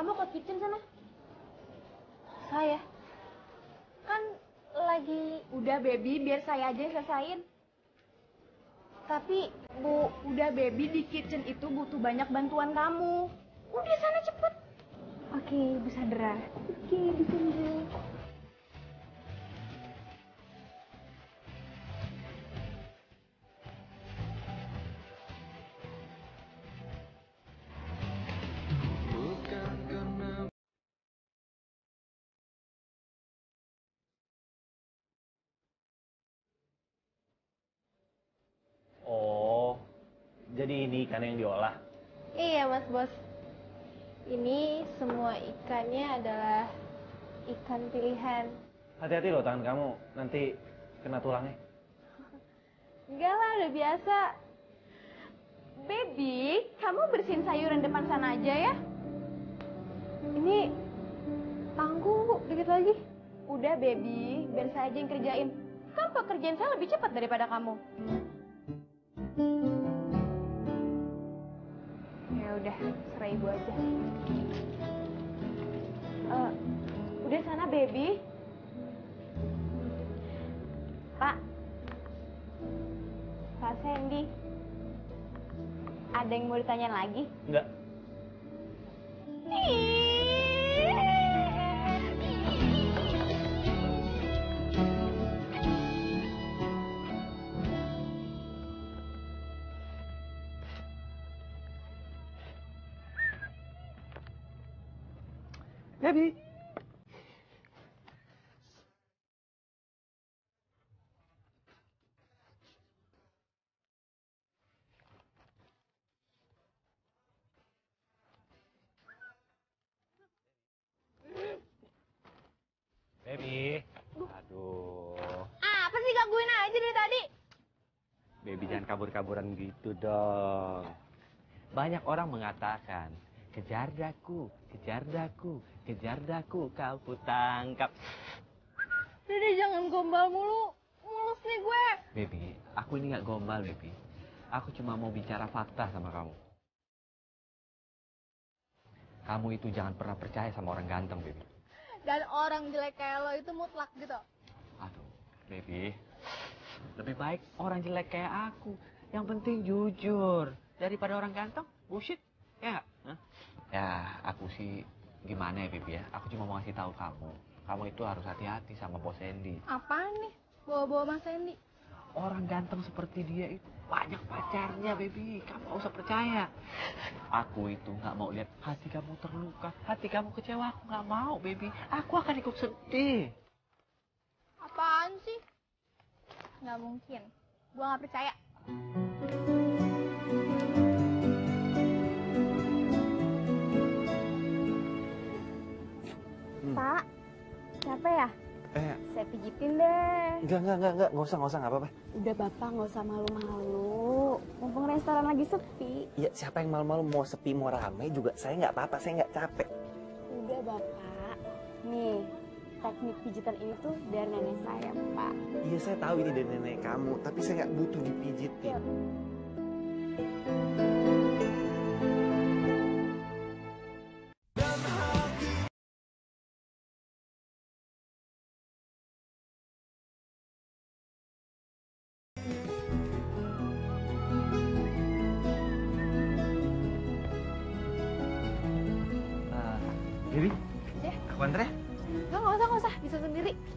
[SPEAKER 1] Kamu ke kitchen sana. Saya? Kan lagi. Udah, baby, biar saya aja yang selesain. Tapi, Bu, udah baby di kitchen itu butuh banyak bantuan kamu. Udah sana cepet. Oke, Bu Sandra. Oke, Bu Sandra.
[SPEAKER 2] Ikan
[SPEAKER 4] pilihan.
[SPEAKER 2] Hati-hati loh tangan kamu, nanti kena tulangnya.
[SPEAKER 4] Enggak lah, udah biasa.
[SPEAKER 1] Baby, kamu bersihin sayuran depan sana aja ya.
[SPEAKER 4] Ini tanggung bu, dikit lagi.
[SPEAKER 1] Udah, baby, biar saya aja yang kerjain. Kan pekerjaan saya lebih cepat daripada kamu. Ya udah, serah ibu aja. Eh, udah sana, baby. Pak. Pak Sandy. Ada yang mau ditanya lagi?
[SPEAKER 2] Enggak.
[SPEAKER 3] Kabur-kaburan gitu dong. Banyak orang mengatakan, kejar daku, kejar daku, kejar daku, kau ku tangkap.
[SPEAKER 4] Dede jangan gombal mulu. Mulus nih gue.
[SPEAKER 3] Baby, aku ini nggak gombal, baby. Aku cuma mau bicara fakta sama kamu. Kamu itu jangan pernah percaya sama orang ganteng, baby.
[SPEAKER 4] Dan orang jelek kayak lo itu mutlak gitu.
[SPEAKER 3] Aduh, baby. Lebih baik orang jelek kayak aku. Yang penting jujur. Daripada orang ganteng, bullshit. Ya? Ya, aku sih gimana ya, baby ya. Aku cuma mau ngasih tahu kamu. Kamu itu harus hati-hati sama bos Sandy.
[SPEAKER 4] Apaan nih? Bawa-bawa Mas Sandy.
[SPEAKER 3] Orang ganteng seperti dia itu banyak pacarnya, baby. Kamu gak usah percaya. Aku itu nggak mau lihat hati kamu terluka, hati kamu kecewa. Aku nggak mau, baby. Aku akan ikut sedih.
[SPEAKER 4] Apaan sih? Nggak mungkin. Gue nggak percaya.
[SPEAKER 1] Pak, capek ya?
[SPEAKER 7] Eh,
[SPEAKER 1] Saya pijitin deh.
[SPEAKER 7] enggak, enggak, enggak, enggak, nggak usah, nggak usah, nggak apa-apa.
[SPEAKER 1] Udah bapak nggak usah malu-malu. Mumpung restoran lagi sepi.
[SPEAKER 7] Ya, siapa yang malu-malu mau sepi, mau rame juga, saya nggak apa-apa, saya nggak capek.
[SPEAKER 1] Udah bapak. Nih, teknik pijitan ini tuh dari nenek saya, Pak.
[SPEAKER 7] Iya, saya tahu ini dari nenek kamu, tapi saya nggak butuh dipijitin.
[SPEAKER 2] Nah,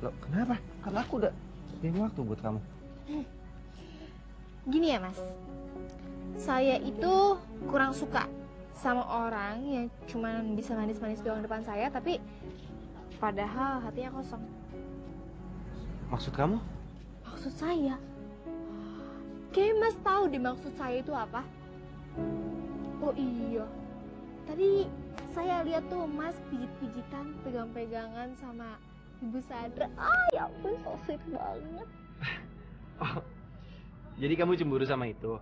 [SPEAKER 2] Loh, kenapa? Karena aku udah punya waktu buat kamu.
[SPEAKER 4] Gini ya mas. Saya itu kurang suka sama orang yang cuma bisa manis-manis doang depan saya, tapi padahal hatinya kosong.
[SPEAKER 7] Maksud kamu?
[SPEAKER 4] Maksud saya, kayak mas tahu deh maksud saya itu apa? Oh iya, tadi saya lihat tuh mas pijit-pijitan, pegang-pegangan sama ibu Sadra. Ah ya ampun, so sweet banget.
[SPEAKER 7] Jadi kamu cemburu sama itu?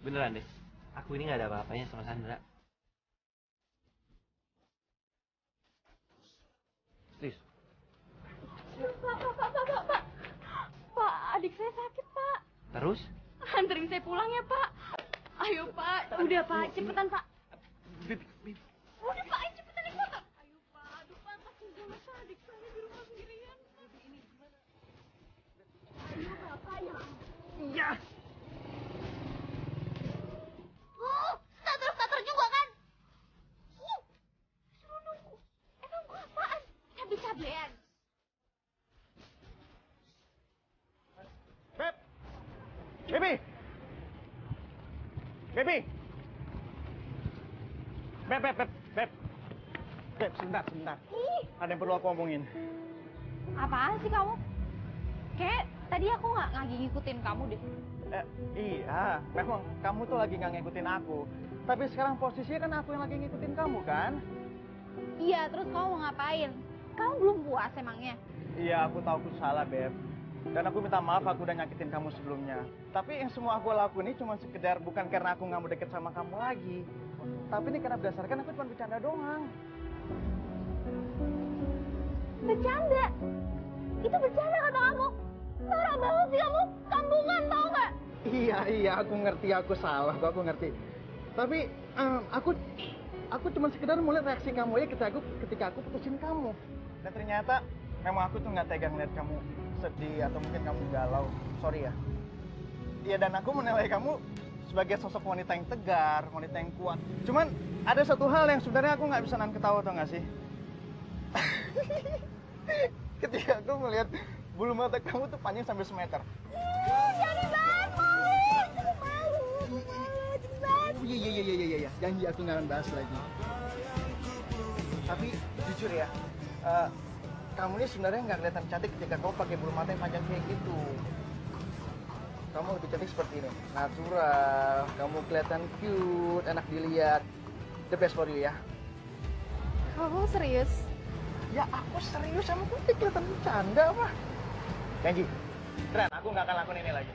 [SPEAKER 7] Beneran deh, aku ini nggak ada apa-apanya sama Sandra. Please,
[SPEAKER 1] Pak, pak, pak, pak, pak, pak. Pak, adik saya sakit, Pak.
[SPEAKER 7] terus?
[SPEAKER 1] Anterin saya pulang ya, Pak. Ayo, Pak. Udah, Pak. Cepetan, Pak. Udah, Pak. Cepetan naik motor. Ayo, Pak. Aduh, Pak. Kasihan banget, Pak. Adik saya di rumah sendirian, Pak.
[SPEAKER 2] Iya.
[SPEAKER 1] Oh, stutter-stutter juga kan? Uh, suruh nunggu. Emang gua apaan? Cabe-cabean.
[SPEAKER 2] Beb. Baby. Baby. Beb, beb, beb, beb. Beb, sebentar, sebentar.
[SPEAKER 1] Ih,
[SPEAKER 2] Ada yang perlu aku omongin.
[SPEAKER 4] Apaan sih kamu? Kayak tadi aku nggak lagi ngikutin kamu deh.
[SPEAKER 6] Eh, iya, memang kamu tuh lagi nggak ngikutin aku. Tapi sekarang posisinya kan aku yang lagi ngikutin kamu kan?
[SPEAKER 4] Iya, terus kamu mau ngapain? Kamu belum puas emangnya?
[SPEAKER 6] Iya, aku tahu aku salah, Beb. Dan aku minta maaf aku udah nyakitin kamu sebelumnya. Tapi yang semua aku lakuin ini cuma sekedar bukan karena aku nggak mau deket sama kamu lagi. Tapi ini karena berdasarkan aku cuma bercanda doang.
[SPEAKER 1] bercanda. Itu bercanda kata kamu. Norak banget sih kamu. Kambungan tau nggak?
[SPEAKER 6] Iya, iya, aku ngerti aku salah, kok aku ngerti. Tapi em, aku aku cuma sekedar mau lihat reaksi kamu aja ketika aku ketika aku putusin kamu. Dan ternyata memang aku tuh nggak tega ngeliat kamu sedih atau mungkin kamu galau. Sorry ya. Iya dan aku menilai kamu sebagai sosok wanita yang tegar, wanita yang kuat. Cuman ada satu hal yang sebenarnya aku nggak bisa nahan ketawa tau nggak sih? ketika aku melihat bulu mata kamu tuh panjang sampai semeter.
[SPEAKER 1] Jadi banget, malu.
[SPEAKER 6] Oh, iya iya iya iya iya janji aku nggak akan bahas lagi. Tapi jujur ya eh, kamu ini sebenarnya nggak kelihatan cantik ketika kamu pakai bulu mata yang panjang kayak gitu. Kamu lebih cantik seperti ini. Natural kamu kelihatan cute enak dilihat. The best for you ya.
[SPEAKER 4] Kamu serius?
[SPEAKER 6] ya aku serius. Sama aku tuh kelihatan bercanda apa janji. Keren aku nggak akan lakuin ini lagi.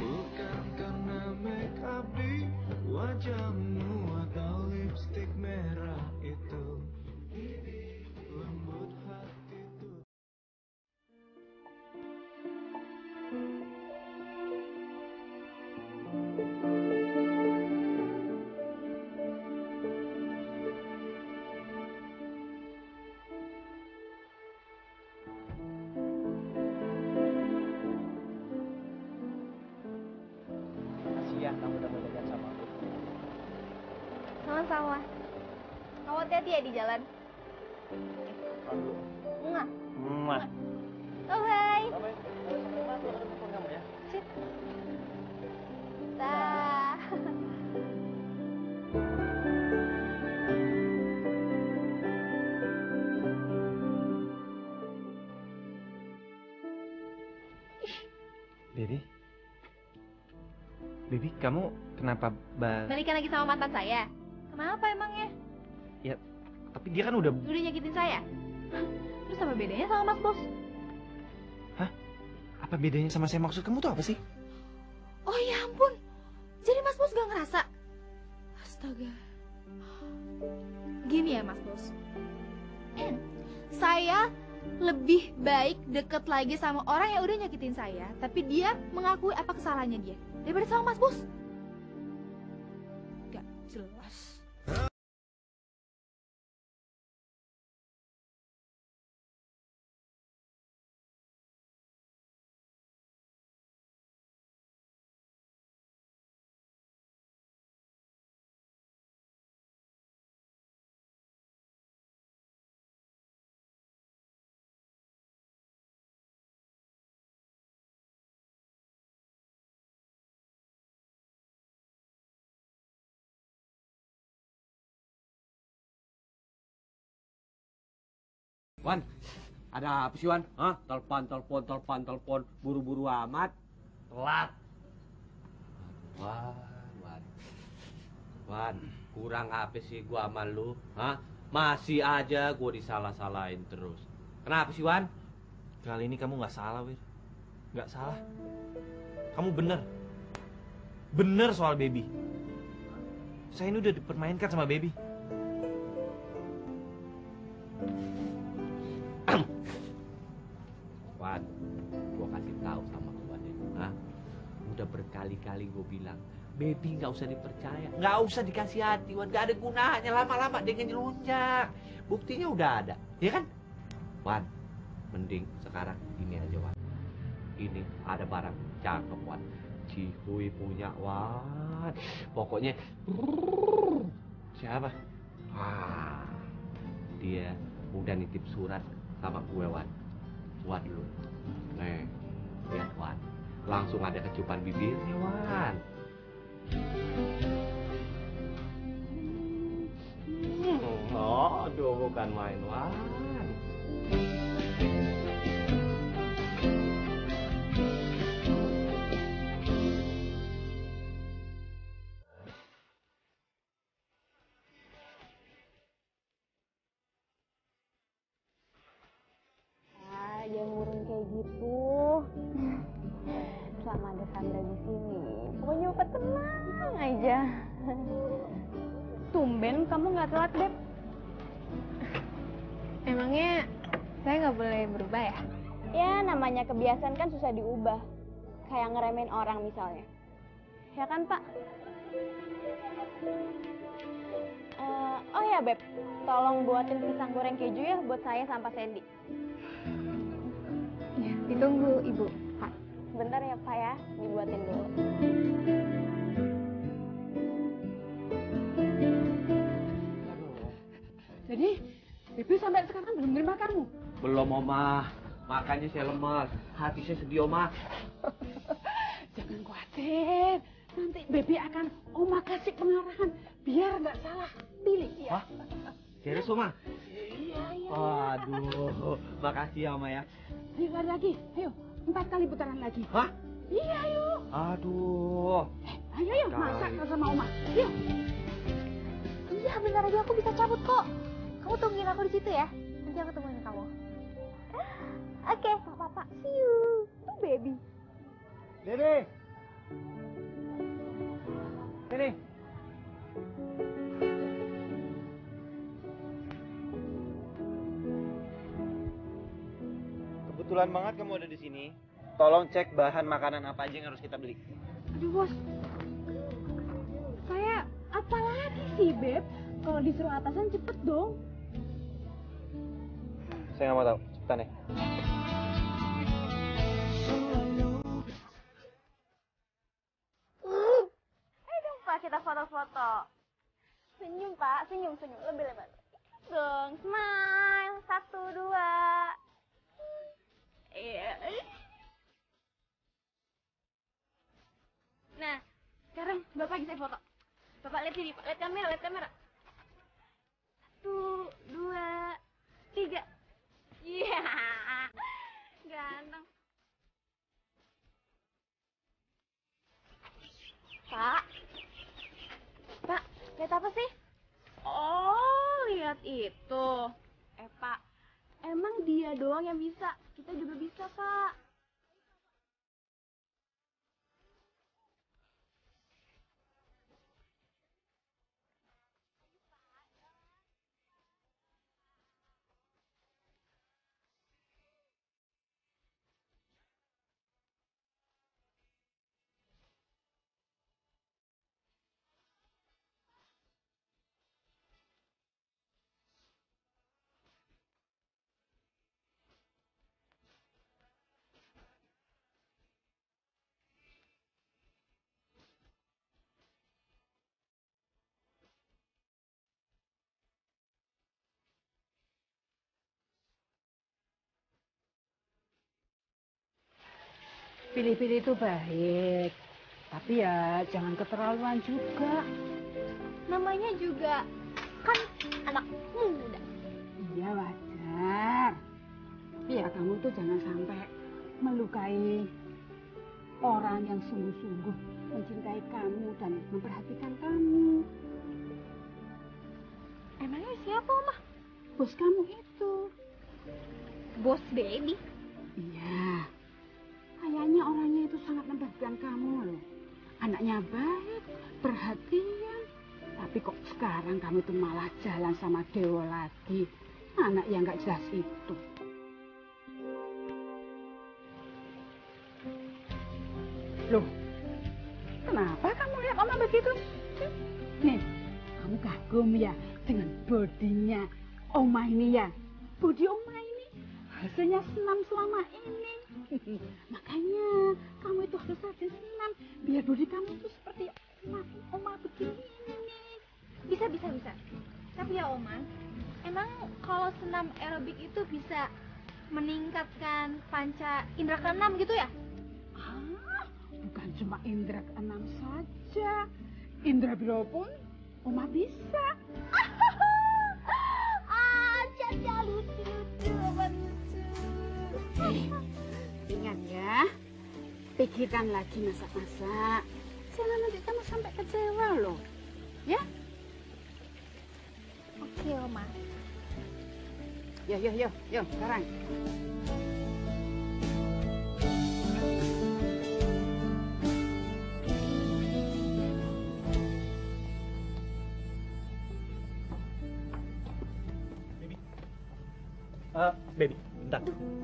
[SPEAKER 8] Bukan karena make up di wajahmu
[SPEAKER 2] Baby, kamu kenapa ba...
[SPEAKER 4] Balikan lagi sama mantan saya. Kenapa emangnya?
[SPEAKER 2] Tapi dia kan udah...
[SPEAKER 4] Udah nyakitin saya? Terus apa bedanya sama Mas Bos?
[SPEAKER 2] Apa bedanya sama saya maksud kamu tuh apa sih?
[SPEAKER 1] Oh ya ampun. Jadi Mas Bos gak ngerasa? Astaga.
[SPEAKER 4] Gini ya Mas Bos. saya lebih baik deket lagi sama orang yang udah nyakitin saya, tapi dia mengakui apa kesalahannya dia. Daripada sama Mas Bos. Gak jelas.
[SPEAKER 3] Wan, ada apa sih Wan? Hah? Telepon, telepon, telepon, telepon, buru-buru amat. Telat. Wan, Wan. Wan, kurang apa sih gua sama lu? Hah? Masih aja gua disalah-salahin terus. Kenapa sih Wan?
[SPEAKER 2] Kali ini kamu nggak salah, Wir. Nggak salah. Kamu bener. Bener soal baby. Saya ini udah dipermainkan sama baby.
[SPEAKER 3] Wan, gua kasih tahu sama gua deh. Hah? Udah berkali-kali gua bilang, baby nggak usah dipercaya, nggak usah dikasih hati, Wan. Nggak ada gunanya lama-lama dia nyelunjak. Buktinya udah ada, ya kan? Wan, mending sekarang ini aja Wan. Ini ada barang cakep Wan. Cihuy punya Wan. Pokoknya siapa? Ah, dia udah nitip surat sama gue Wan. Buat lu. Nih, lihat Wan. Langsung ada kecupan bibirnya Wan. Oh, aduh bukan main Wan.
[SPEAKER 1] Kebiasaan kan susah diubah. Kayak ngeremehin orang misalnya. Ya kan, Pak? Eh, oh ya, Beb. Tolong buatin pisang goreng keju ya buat saya sama Pak Sandy.
[SPEAKER 4] Ya, ditunggu Ibu. Pak.
[SPEAKER 1] Bentar ya, Pak ya. Dibuatin dulu.
[SPEAKER 5] Jadi, Bibi sampai sekarang belum terima kamu.
[SPEAKER 3] Belum Oma. Makanya saya lemas. Hati saya sedih Oma.
[SPEAKER 5] Jangan khawatir. Nanti Baby akan Oma kasih pengarahan biar nggak salah pilih ya.
[SPEAKER 3] Hah? Serius Oma?
[SPEAKER 5] Iya, iya.
[SPEAKER 3] Waduh, makasih ya Oma ya.
[SPEAKER 5] Ayo lari lagi. Ayo, empat kali putaran lagi.
[SPEAKER 3] Hah?
[SPEAKER 5] Iya, ayo.
[SPEAKER 3] Aduh.
[SPEAKER 5] Eh, ayo, ayo, masak sama Oma. Ayo.
[SPEAKER 4] Iya, bentar lagi aku bisa cabut kok. Kamu tungguin aku di situ ya. Nanti aku temuin kamu. Oke, Pak Papa. See you. Tuh, baby.
[SPEAKER 6] Dede. Dede.
[SPEAKER 2] Kebetulan banget kamu ada di sini. Tolong cek bahan makanan apa aja yang harus kita beli.
[SPEAKER 5] Aduh, Bos. Saya apa lagi sih, Beb? Kalau disuruh atasan cepet dong.
[SPEAKER 2] Saya nggak mau tahu. Cepetan ya.
[SPEAKER 1] Kita foto-foto. Senyum, Pak. Senyum, senyum. Lebih lebar. Dong, smile. Satu, dua. Iya. Nah, sekarang Bapak saya foto. Bapak lihat sini, Pak. Lihat kamera, lihat kamera. Satu, dua, tiga. Iya. Ganteng. Pak. Pak, lihat apa sih? Oh, lihat itu. Eh, Pak. Emang dia doang yang bisa. Kita juga bisa, Pak.
[SPEAKER 5] Pilih-pilih itu baik. Tapi ya jangan keterlaluan juga.
[SPEAKER 1] Namanya juga kan anak muda.
[SPEAKER 5] Iya wajar. Tapi ya kamu tuh jangan sampai melukai orang yang sungguh-sungguh mencintai kamu dan memperhatikan kamu.
[SPEAKER 1] Emangnya siapa, Mah?
[SPEAKER 5] Bos kamu itu.
[SPEAKER 1] Bos baby.
[SPEAKER 5] Iya. Kayaknya orangnya itu sangat memperhatikan kamu loh. Anaknya baik, perhatian. Tapi kok sekarang kamu tuh malah jalan sama Dewa lagi. Anak yang gak jelas itu. Loh, kenapa kamu lihat Oma begitu? Nih, kamu kagum ya dengan bodinya Oma ini ya. Bodi Oma ini hasilnya senam selama ini. Makanya kamu itu harus rajin senam biar bodi kamu itu seperti oma, oma begini.
[SPEAKER 4] Bisa, bisa, bisa. Tapi ya Oma, emang kalau senam aerobik itu bisa meningkatkan panca indera keenam gitu ya?
[SPEAKER 5] Ah, bukan cuma indra keenam saja. Indra biru pun oma bisa.
[SPEAKER 4] ah,
[SPEAKER 5] pikirkan lagi masak-masak. Jangan nanti kamu sampai kecewa loh. Ya?
[SPEAKER 4] Oke, Oma.
[SPEAKER 5] Yo, yo, yo, yo, sekarang.
[SPEAKER 2] Eh, baby, bentar.
[SPEAKER 4] Mas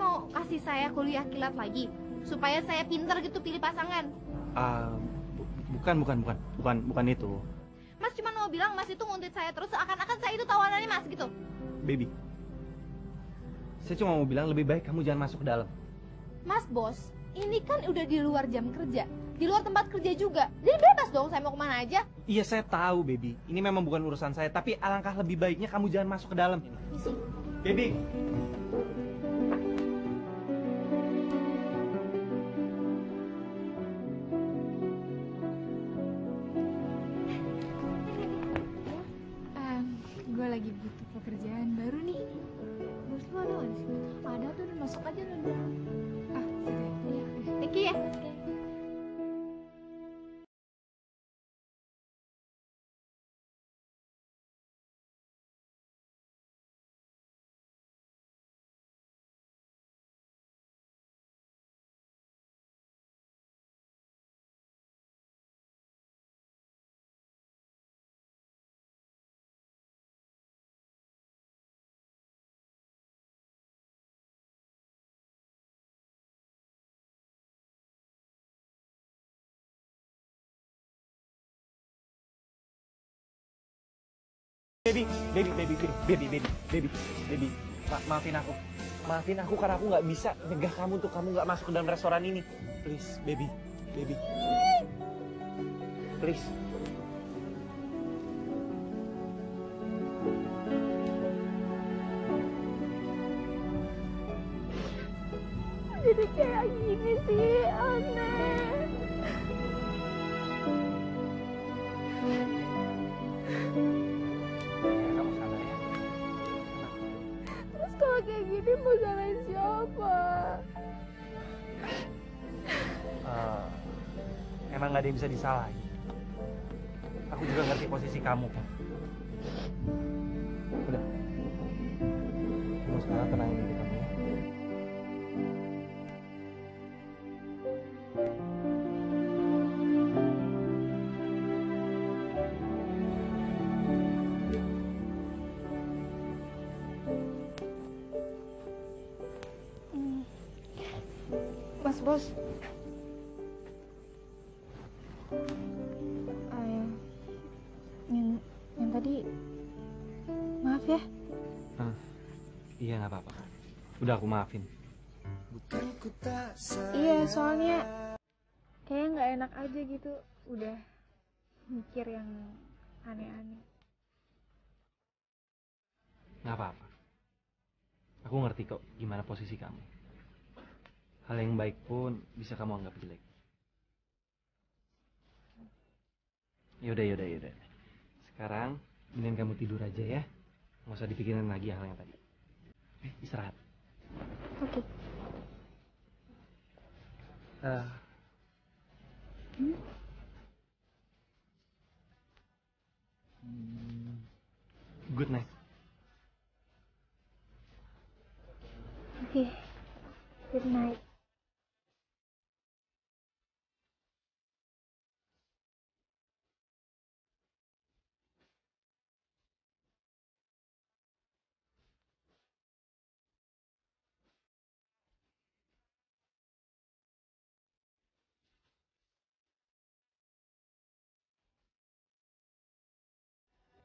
[SPEAKER 4] mau kasih saya kuliah kilat lagi supaya saya pinter gitu pilih pasangan.
[SPEAKER 2] Ah, bu- bukan, bukan, bukan, bukan, bukan itu.
[SPEAKER 4] Mas cuma mau bilang Mas itu nguntit saya terus seakan-akan saya itu tawanannya Mas gitu.
[SPEAKER 2] Baby. Saya cuma mau bilang lebih baik kamu jangan masuk ke dalam.
[SPEAKER 4] Mas bos, ini kan udah di luar jam kerja, di luar tempat kerja juga. Jadi bebas dong saya mau ke mana aja.
[SPEAKER 2] Iya, saya tahu, baby. Ini memang bukan urusan saya, tapi alangkah lebih baiknya kamu jangan masuk ke dalam.
[SPEAKER 4] Misi.
[SPEAKER 2] Baby.
[SPEAKER 4] Ada tuh, masuk aja lu.
[SPEAKER 2] Baby, baby, baby, baby, baby, baby, baby. Ma- maafin aku. Maafin aku karena aku nggak bisa nyegah kamu untuk kamu nggak masuk ke dalam restoran ini. Please, baby, baby. Please.
[SPEAKER 4] Jadi kayak gini sih, aneh.
[SPEAKER 2] Yang bisa disalahin. Aku juga ngerti posisi kamu Udah aku maafin.
[SPEAKER 4] Iya, soalnya kayaknya nggak enak aja gitu. Udah mikir yang aneh-aneh.
[SPEAKER 2] Nggak apa-apa. Aku ngerti kok gimana posisi kamu. Hal yang baik pun bisa kamu anggap jelek. Yaudah, yaudah, yaudah. Sekarang, mending kamu tidur aja ya. Nggak usah dipikirin lagi hal yang tadi. Eh, istirahat.
[SPEAKER 4] Oke.
[SPEAKER 2] Eh, hmm, Good night.
[SPEAKER 4] Oke. Good night.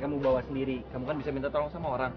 [SPEAKER 3] kamu bawa sendiri. Kamu kan bisa minta tolong sama orang.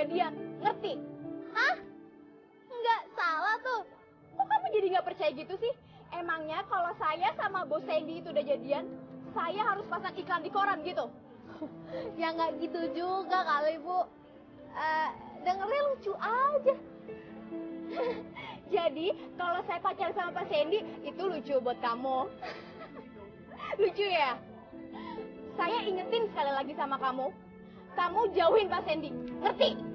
[SPEAKER 1] Jadian. Ngerti?
[SPEAKER 4] Hah? Nggak salah tuh.
[SPEAKER 1] Kok kamu jadi nggak percaya gitu sih? Emangnya kalau saya sama bos Sandy itu udah jadian, saya harus pasang iklan di koran gitu?
[SPEAKER 4] Ya nggak gitu juga kali, Bu. Eh, dengernya lucu aja.
[SPEAKER 1] Jadi, kalau saya pacaran sama Pak Sandy, itu lucu buat kamu. lucu ya? Saya ingetin sekali lagi sama kamu. Kamu jauhin Pak Sandy. Ngerti?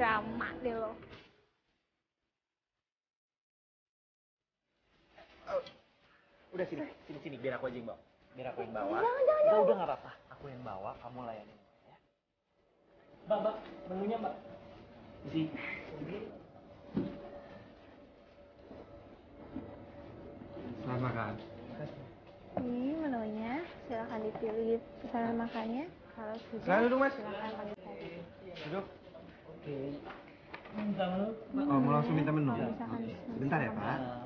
[SPEAKER 1] Drama deh lo.
[SPEAKER 2] udah sini, sini sini biar aku aja yang bawa. Biar aku yang bawa.
[SPEAKER 1] Jangan, jangan,
[SPEAKER 2] Udah, udah nggak apa-apa. Aku yang bawa, kamu layanin. Ya. Mbak, mbak, menunya mbak. Isi. Selamat makan.
[SPEAKER 4] Ini menunya, silahkan dipilih pesanan makannya. Kalau sudah,
[SPEAKER 2] Silahkan duduk, Mas.
[SPEAKER 4] silahkan panggil saya.
[SPEAKER 2] Duduk. Oh, mau langsung minta menu? Bentar ya, Pak.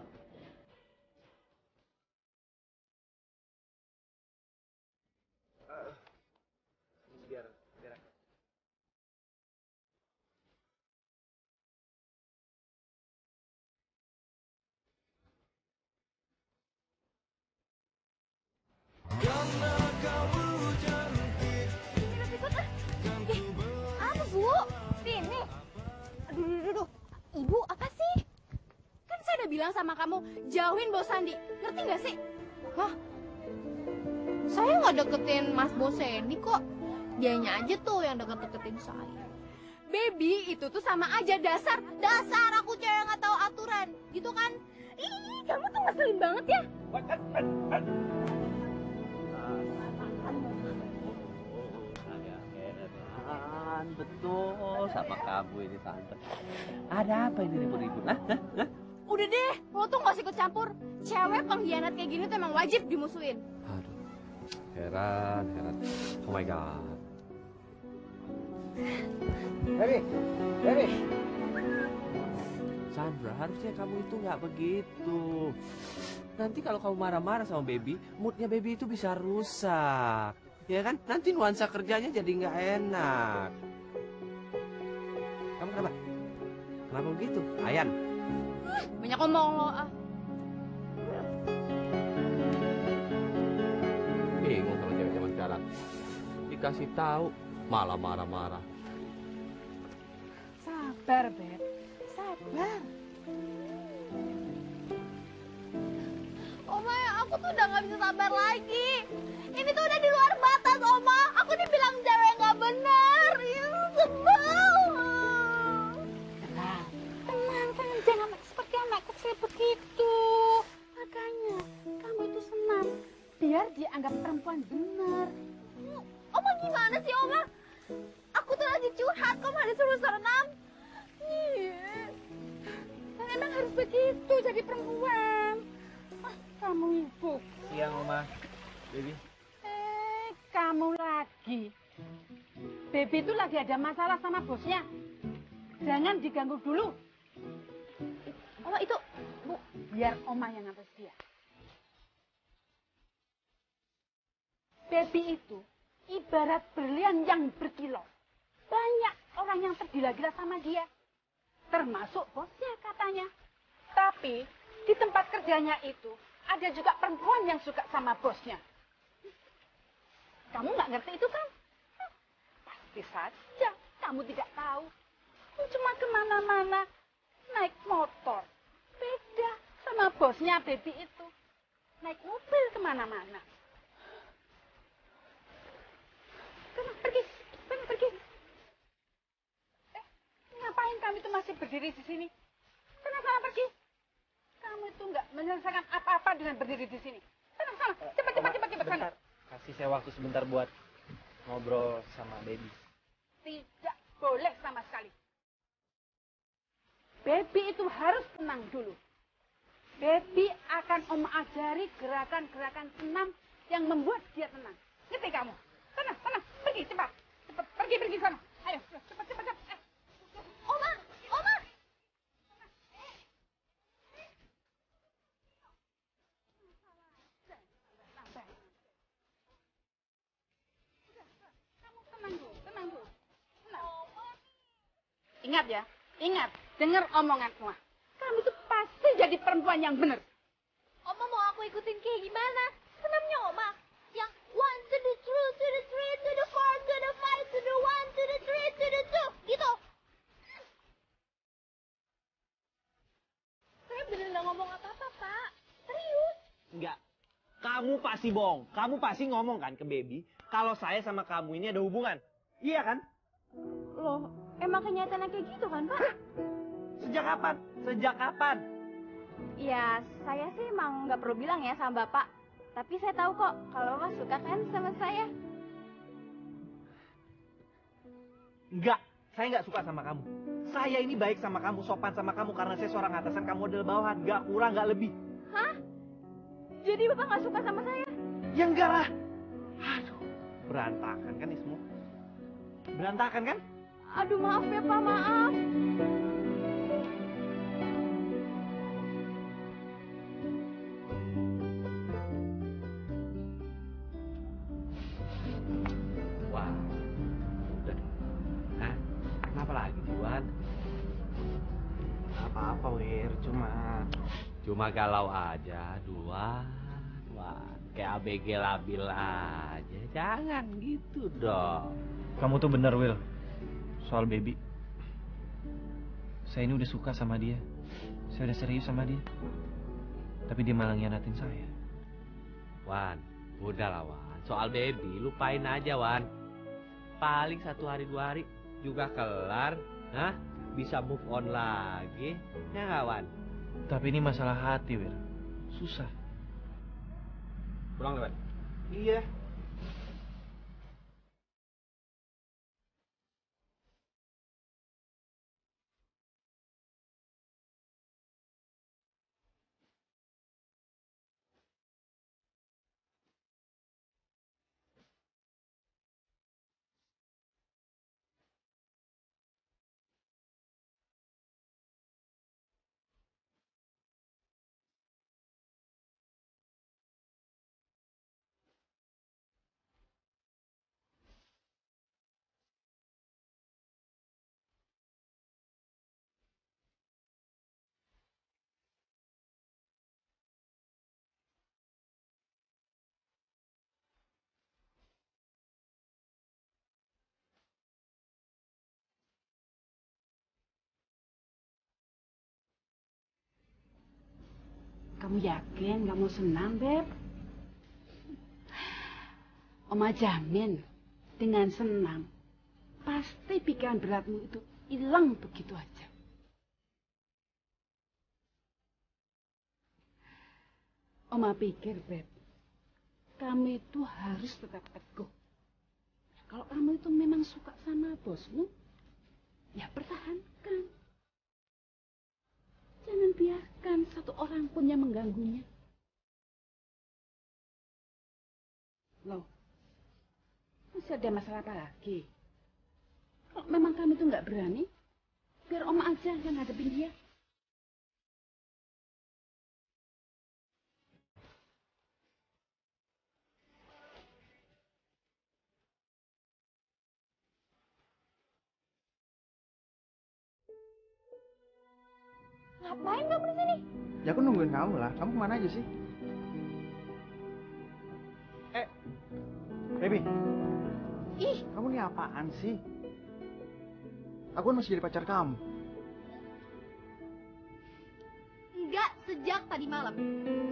[SPEAKER 1] Kamu, jauhin bos Sandi. Ngerti gak sih?
[SPEAKER 4] Hah? Saya nggak deketin Mas Bosendi kok. Dianya aja tuh yang deket-deketin saya.
[SPEAKER 1] Baby, itu tuh sama aja dasar.
[SPEAKER 4] Dasar aku cewek nggak tahu aturan, gitu kan?
[SPEAKER 1] Ih, kamu tuh ngeselin banget ya.
[SPEAKER 3] Betul sama kamu ini tante. Ada apa ini ribut-ribut? Hah? Hah? Hah?
[SPEAKER 1] Udah deh, lo tuh gak usah ikut campur. Cewek pengkhianat kayak gini tuh emang wajib dimusuhin.
[SPEAKER 3] Aduh, heran, heran. Oh my god.
[SPEAKER 6] Baby, baby.
[SPEAKER 3] Sandra, harusnya kamu itu nggak begitu. Nanti kalau kamu marah-marah sama baby, moodnya baby itu bisa rusak. Ya kan? Nanti nuansa kerjanya jadi nggak enak. Kamu kenapa? Kenapa begitu? Ayan,
[SPEAKER 1] Banyak ngomong lo. Ah.
[SPEAKER 3] bingung sama cewek zaman sekarang. Dikasih tahu, malah marah-marah.
[SPEAKER 5] Sabar, Beb. Sabar.
[SPEAKER 4] Oma, aku tuh udah nggak bisa sabar lagi. Ini tuh udah di luar batas, Oma. Aku dibilang cewek nggak bener.
[SPEAKER 5] Kecil begitu. Makanya, kamu itu senang. Biar dianggap perempuan benar.
[SPEAKER 4] Oma gimana sih, Oma? Aku tuh lagi curhat, kok malah disuruh senam?
[SPEAKER 5] Iya. Kan emang harus begitu jadi perempuan. Ah, kamu ibu.
[SPEAKER 2] Siang, Oma. Baby.
[SPEAKER 5] Eh, kamu lagi. Baby itu lagi ada masalah sama bosnya. Jangan diganggu dulu.
[SPEAKER 4] Oma itu,
[SPEAKER 5] Biar Oma yang ngurus dia. Baby itu ibarat berlian yang berkilau. Banyak orang yang tergila-gila sama dia. Termasuk bosnya katanya. Tapi di tempat kerjanya itu ada juga perempuan yang suka sama bosnya. Kamu nggak ngerti itu kan? Pasti saja kamu tidak tahu. Cuma ke mana-mana naik motor. Beda sama bosnya baby itu. Naik mobil ke mana-mana. Sana pergi, sana pergi. Eh, ngapain kamu itu masih berdiri di sini? Sana sana pergi. Kamu itu nggak menyelesaikan apa-apa dengan berdiri di sini. Sana sana, cepat cepat cepat cepat sana.
[SPEAKER 2] Kasih saya waktu sebentar buat ngobrol sama baby.
[SPEAKER 5] Tidak boleh sama sekali. Baby itu harus tenang dulu. Baby akan om ajari gerakan-gerakan senam yang membuat dia tenang. Ngerti kamu? Sana, sana, pergi cepat. Cepat, pergi, pergi sana. Ayo, cepat, cepat, cepat. Eh,
[SPEAKER 4] Oma, Oma.
[SPEAKER 5] Tenang tenang. Tenang. Ingat ya, ingat. Dengar omongan semua. Kamu itu pasti jadi perempuan yang benar.
[SPEAKER 4] Oma mau aku ikutin kayak gimana? Senamnya Oma. Yang one to the two to the three to the four to the five to the one to the three to the two. Gitu. Saya bener nggak ngomong apa-apa, Pak. Serius.
[SPEAKER 2] Enggak. Kamu pasti bohong. Kamu pasti ngomong kan ke baby kalau saya sama kamu ini ada hubungan. Iya kan?
[SPEAKER 1] Loh, emang kenyataannya kayak gitu kan, Pak?
[SPEAKER 2] Sejak kapan? Sejak kapan?
[SPEAKER 1] Ya, saya sih emang nggak perlu bilang ya sama Bapak. Tapi saya tahu kok kalau Mas suka kan sama saya.
[SPEAKER 2] Enggak. Saya nggak suka sama kamu. Saya ini baik sama kamu, sopan sama kamu karena saya seorang atasan, kamu adalah bawahan. Nggak kurang, nggak lebih.
[SPEAKER 1] Hah? Jadi Bapak nggak suka sama saya?
[SPEAKER 2] Ya enggak lah. Aduh, berantakan kan ini semua? Berantakan kan?
[SPEAKER 1] Aduh maaf ya Pak, maaf.
[SPEAKER 2] Cuma
[SPEAKER 3] galau aja, dua. Wah, kayak ABG labil aja. Jangan gitu dong.
[SPEAKER 2] Kamu tuh bener, Will. Soal baby. Saya ini udah suka sama dia. Saya udah serius sama dia. Tapi dia malah ngianatin saya.
[SPEAKER 3] Wan, udah lah Wan. Soal baby, lupain aja Wan. Paling satu hari dua hari juga kelar. Hah? Bisa move on lagi. Ya nggak Wan?
[SPEAKER 2] Tapi ini masalah hati, Wir. Susah.
[SPEAKER 3] Pulang Wan.
[SPEAKER 2] Iya.
[SPEAKER 5] Kamu yakin kamu senang, Beb? Oma jamin dengan senang pasti pikiran beratmu itu hilang begitu aja. Oma pikir, Beb, kamu itu harus tetap teguh. Kalau kamu itu memang suka sama bosmu, ya pertahankan. Jangan biarkan satu orang pun yang mengganggunya. Loh, masih ada masalah apa lagi? Kalau memang kamu itu nggak berani, biar Oma aja yang ngadepin dia.
[SPEAKER 1] Ngapain kamu di sini?
[SPEAKER 6] Ya aku nungguin kamu lah. Kamu ke mana aja sih?
[SPEAKER 2] Eh, baby.
[SPEAKER 6] Ih, kamu nih apaan sih? Aku kan masih jadi pacar kamu.
[SPEAKER 4] Enggak sejak tadi malam.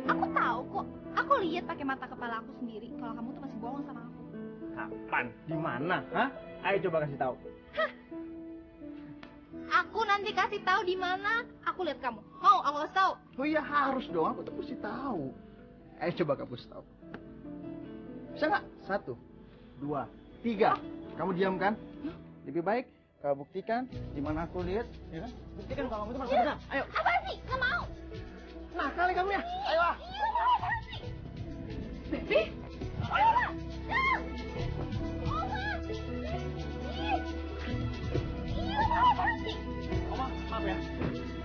[SPEAKER 4] Aku tahu kok. Aku lihat pakai mata kepala aku sendiri kalau kamu tuh masih bohong sama aku.
[SPEAKER 6] Kapan? Di mana? Hah? Ayo coba kasih tahu.
[SPEAKER 4] Aku nanti kasih tahu di mana aku lihat kamu. Mau aku kasih tahu?
[SPEAKER 6] Oh iya harus dong, aku tuh mesti tahu. Ayo coba kamu kasih tahu. Bisa nggak? Satu, dua, tiga. Kamu diam kan? Lebih baik kamu buktikan di mana aku lihat, ya kan? Buktikan kalau kamu itu masih benar. Ayo.
[SPEAKER 4] Apa sih? Gak mau.
[SPEAKER 6] Nah, kali kamu ya. Ayo ah.
[SPEAKER 4] Iya, apa sih? Baby? Oma! Ah! Oma,
[SPEAKER 6] maaf ya.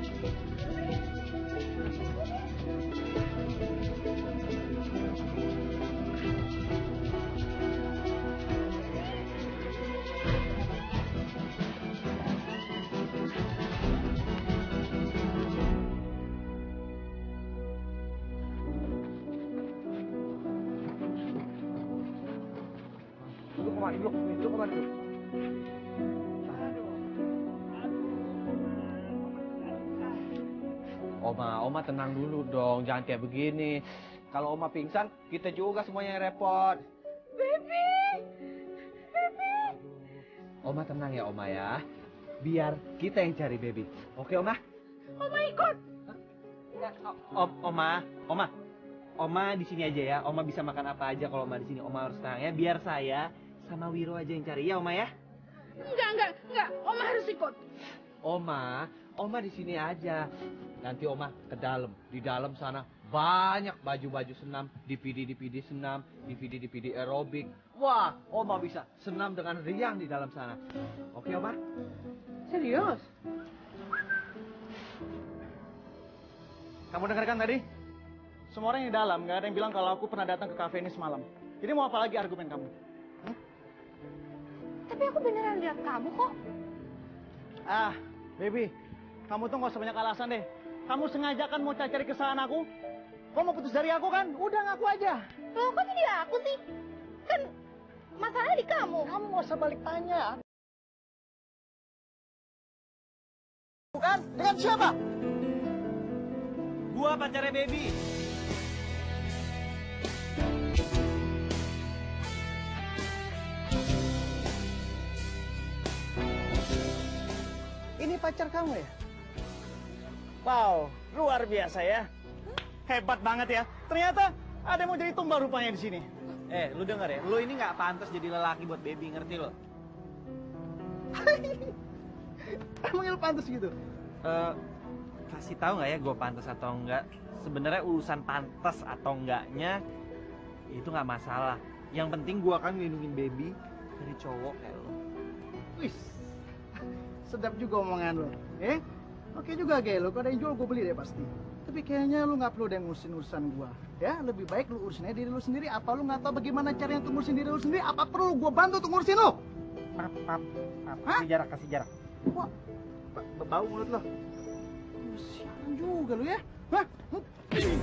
[SPEAKER 2] Duduk ke mana duduk, duduk ke mana duduk.
[SPEAKER 3] Oma, Oma tenang dulu dong, jangan kayak begini. Kalau Oma pingsan, kita juga semuanya yang repot. Baby, baby. Oma tenang ya Oma ya. Biar kita yang cari baby. Oke Oma?
[SPEAKER 2] Oma ikut. Om, Oma, Oma, Oma di sini aja ya. Oma bisa makan apa aja kalau Oma di sini. Oma harus tenang ya. Biar saya sama Wiro aja yang cari ya, Oma ya.
[SPEAKER 5] Enggak, enggak, enggak. Oma harus ikut.
[SPEAKER 3] Oma, Oma di sini aja. Nanti Oma ke dalam. Di dalam sana banyak baju-baju senam, DVD-DVD senam, DVD-DVD aerobik. Wah, Oma bisa senam dengan riang di dalam sana. Oke, Oma?
[SPEAKER 6] Serius? Kamu dengarkan tadi? Semua orang yang di dalam nggak ada yang bilang kalau aku pernah datang ke kafe ini semalam. Jadi mau apa lagi argumen kamu?
[SPEAKER 4] Tapi aku beneran lihat kamu kok.
[SPEAKER 6] Ah, baby, kamu tuh nggak usah banyak alasan deh. Kamu sengaja kan mau cari kesalahan aku? Kau mau putus dari aku kan? Udah ngaku aja.
[SPEAKER 4] Loh, kok jadi aku sih? Kan masalahnya di kamu.
[SPEAKER 6] Kamu nggak usah balik tanya. Bukan? Dengan siapa?
[SPEAKER 2] Gua pacarnya Baby.
[SPEAKER 6] Ini pacar kamu ya?
[SPEAKER 2] Wow, luar biasa ya. Hebat banget ya. Ternyata ada yang mau jadi tumbal rupanya di sini. Eh, lu denger ya, lu ini nggak pantas jadi lelaki buat baby, ngerti lo?
[SPEAKER 6] Emang lu pantas gitu?
[SPEAKER 2] Eh, kasih tahu nggak ya gue pantas atau enggak? Sebenarnya urusan pantas atau enggaknya itu nggak masalah. Yang penting gue akan melindungi baby dari cowok kayak lo.
[SPEAKER 6] Wis, sedap juga omongan lo. Eh, oke juga gay lo. Kalau ada yang jual gue beli deh pasti. Tapi kayaknya lu nggak perlu deh ngurusin urusan gua. Ya, lebih baik lu urusin aja diri lu sendiri. Apa lu nggak tahu bagaimana caranya untuk ngurusin diri lu sendiri? Apa perlu gua bantu untuk ngurusin lu?
[SPEAKER 2] Pap, pap.
[SPEAKER 6] Hah?
[SPEAKER 2] Kasih jarak, kasih jarak.
[SPEAKER 6] Wah, ba- ba- bau mulut lo. Sialan juga lu ya. Hah?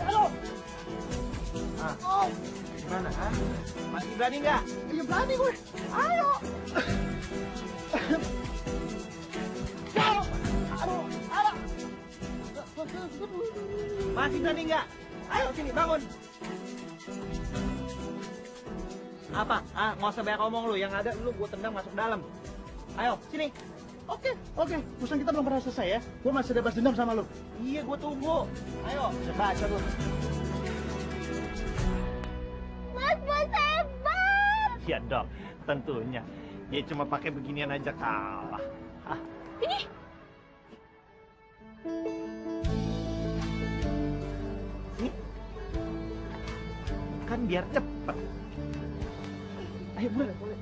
[SPEAKER 6] Halo.
[SPEAKER 2] Ah.
[SPEAKER 6] Oh,
[SPEAKER 2] Gimana, ha? Masih berani nggak?
[SPEAKER 6] ya berani gue. Ayo. Aduh.
[SPEAKER 2] Masih berani nggak? Ayo sini, bangun. Apa? Ah, nggak usah banyak ngomong lu. Yang ada lu gue tendang masuk dalam. Ayo, sini.
[SPEAKER 6] Oke, oke. Urusan kita belum pernah selesai ya. Gue masih ada balas dendam sama lu.
[SPEAKER 2] Iya, gue tunggu. Ayo, baca lu.
[SPEAKER 4] Mas Bos hebat.
[SPEAKER 2] Iya dong, tentunya. Dia cuma pakai beginian aja kalah. Hah?
[SPEAKER 4] Ini
[SPEAKER 2] Ini kan biar cepet. Ayo boleh, boleh.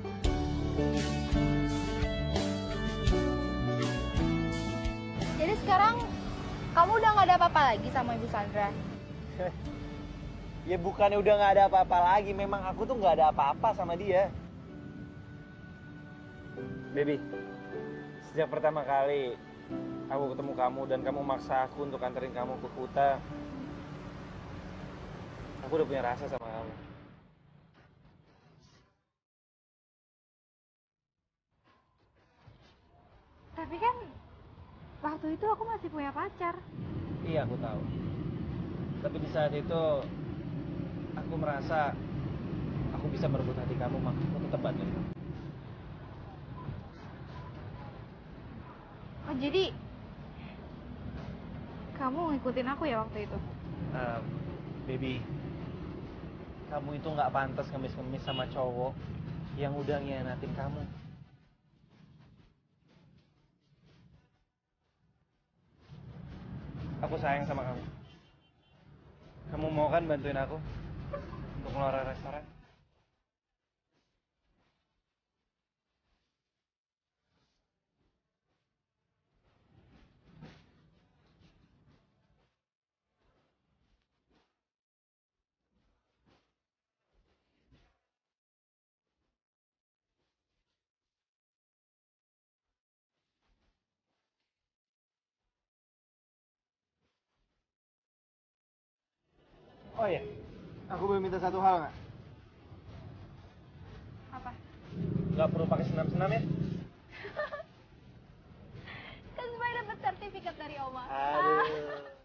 [SPEAKER 4] Jadi sekarang kamu udah nggak ada apa-apa lagi sama Ibu Sandra.
[SPEAKER 2] Ya bukannya udah nggak ada apa-apa lagi, memang aku tuh nggak ada apa-apa sama dia. Baby, sejak pertama kali aku ketemu kamu dan kamu maksa aku untuk anterin kamu ke Kuta, aku udah punya rasa sama kamu.
[SPEAKER 4] Tapi kan waktu itu aku masih punya pacar.
[SPEAKER 2] Iya, aku tahu. Tapi di saat itu aku merasa aku bisa merebut hati kamu, mak. Aku tetap kamu.
[SPEAKER 4] Oh jadi kamu ngikutin aku ya waktu itu?
[SPEAKER 2] Eh, baby, kamu itu nggak pantas ngemis-ngemis sama cowok yang udah ngianatin kamu. Aku sayang sama kamu. Kamu mau kan bantuin aku untuk ngelola restoran? Oh iya, aku boleh minta satu hal nggak?
[SPEAKER 4] Apa?
[SPEAKER 2] Nggak perlu pakai senam-senam ya?
[SPEAKER 4] Kan supaya dapat sertifikat dari Oma.
[SPEAKER 2] Aduh.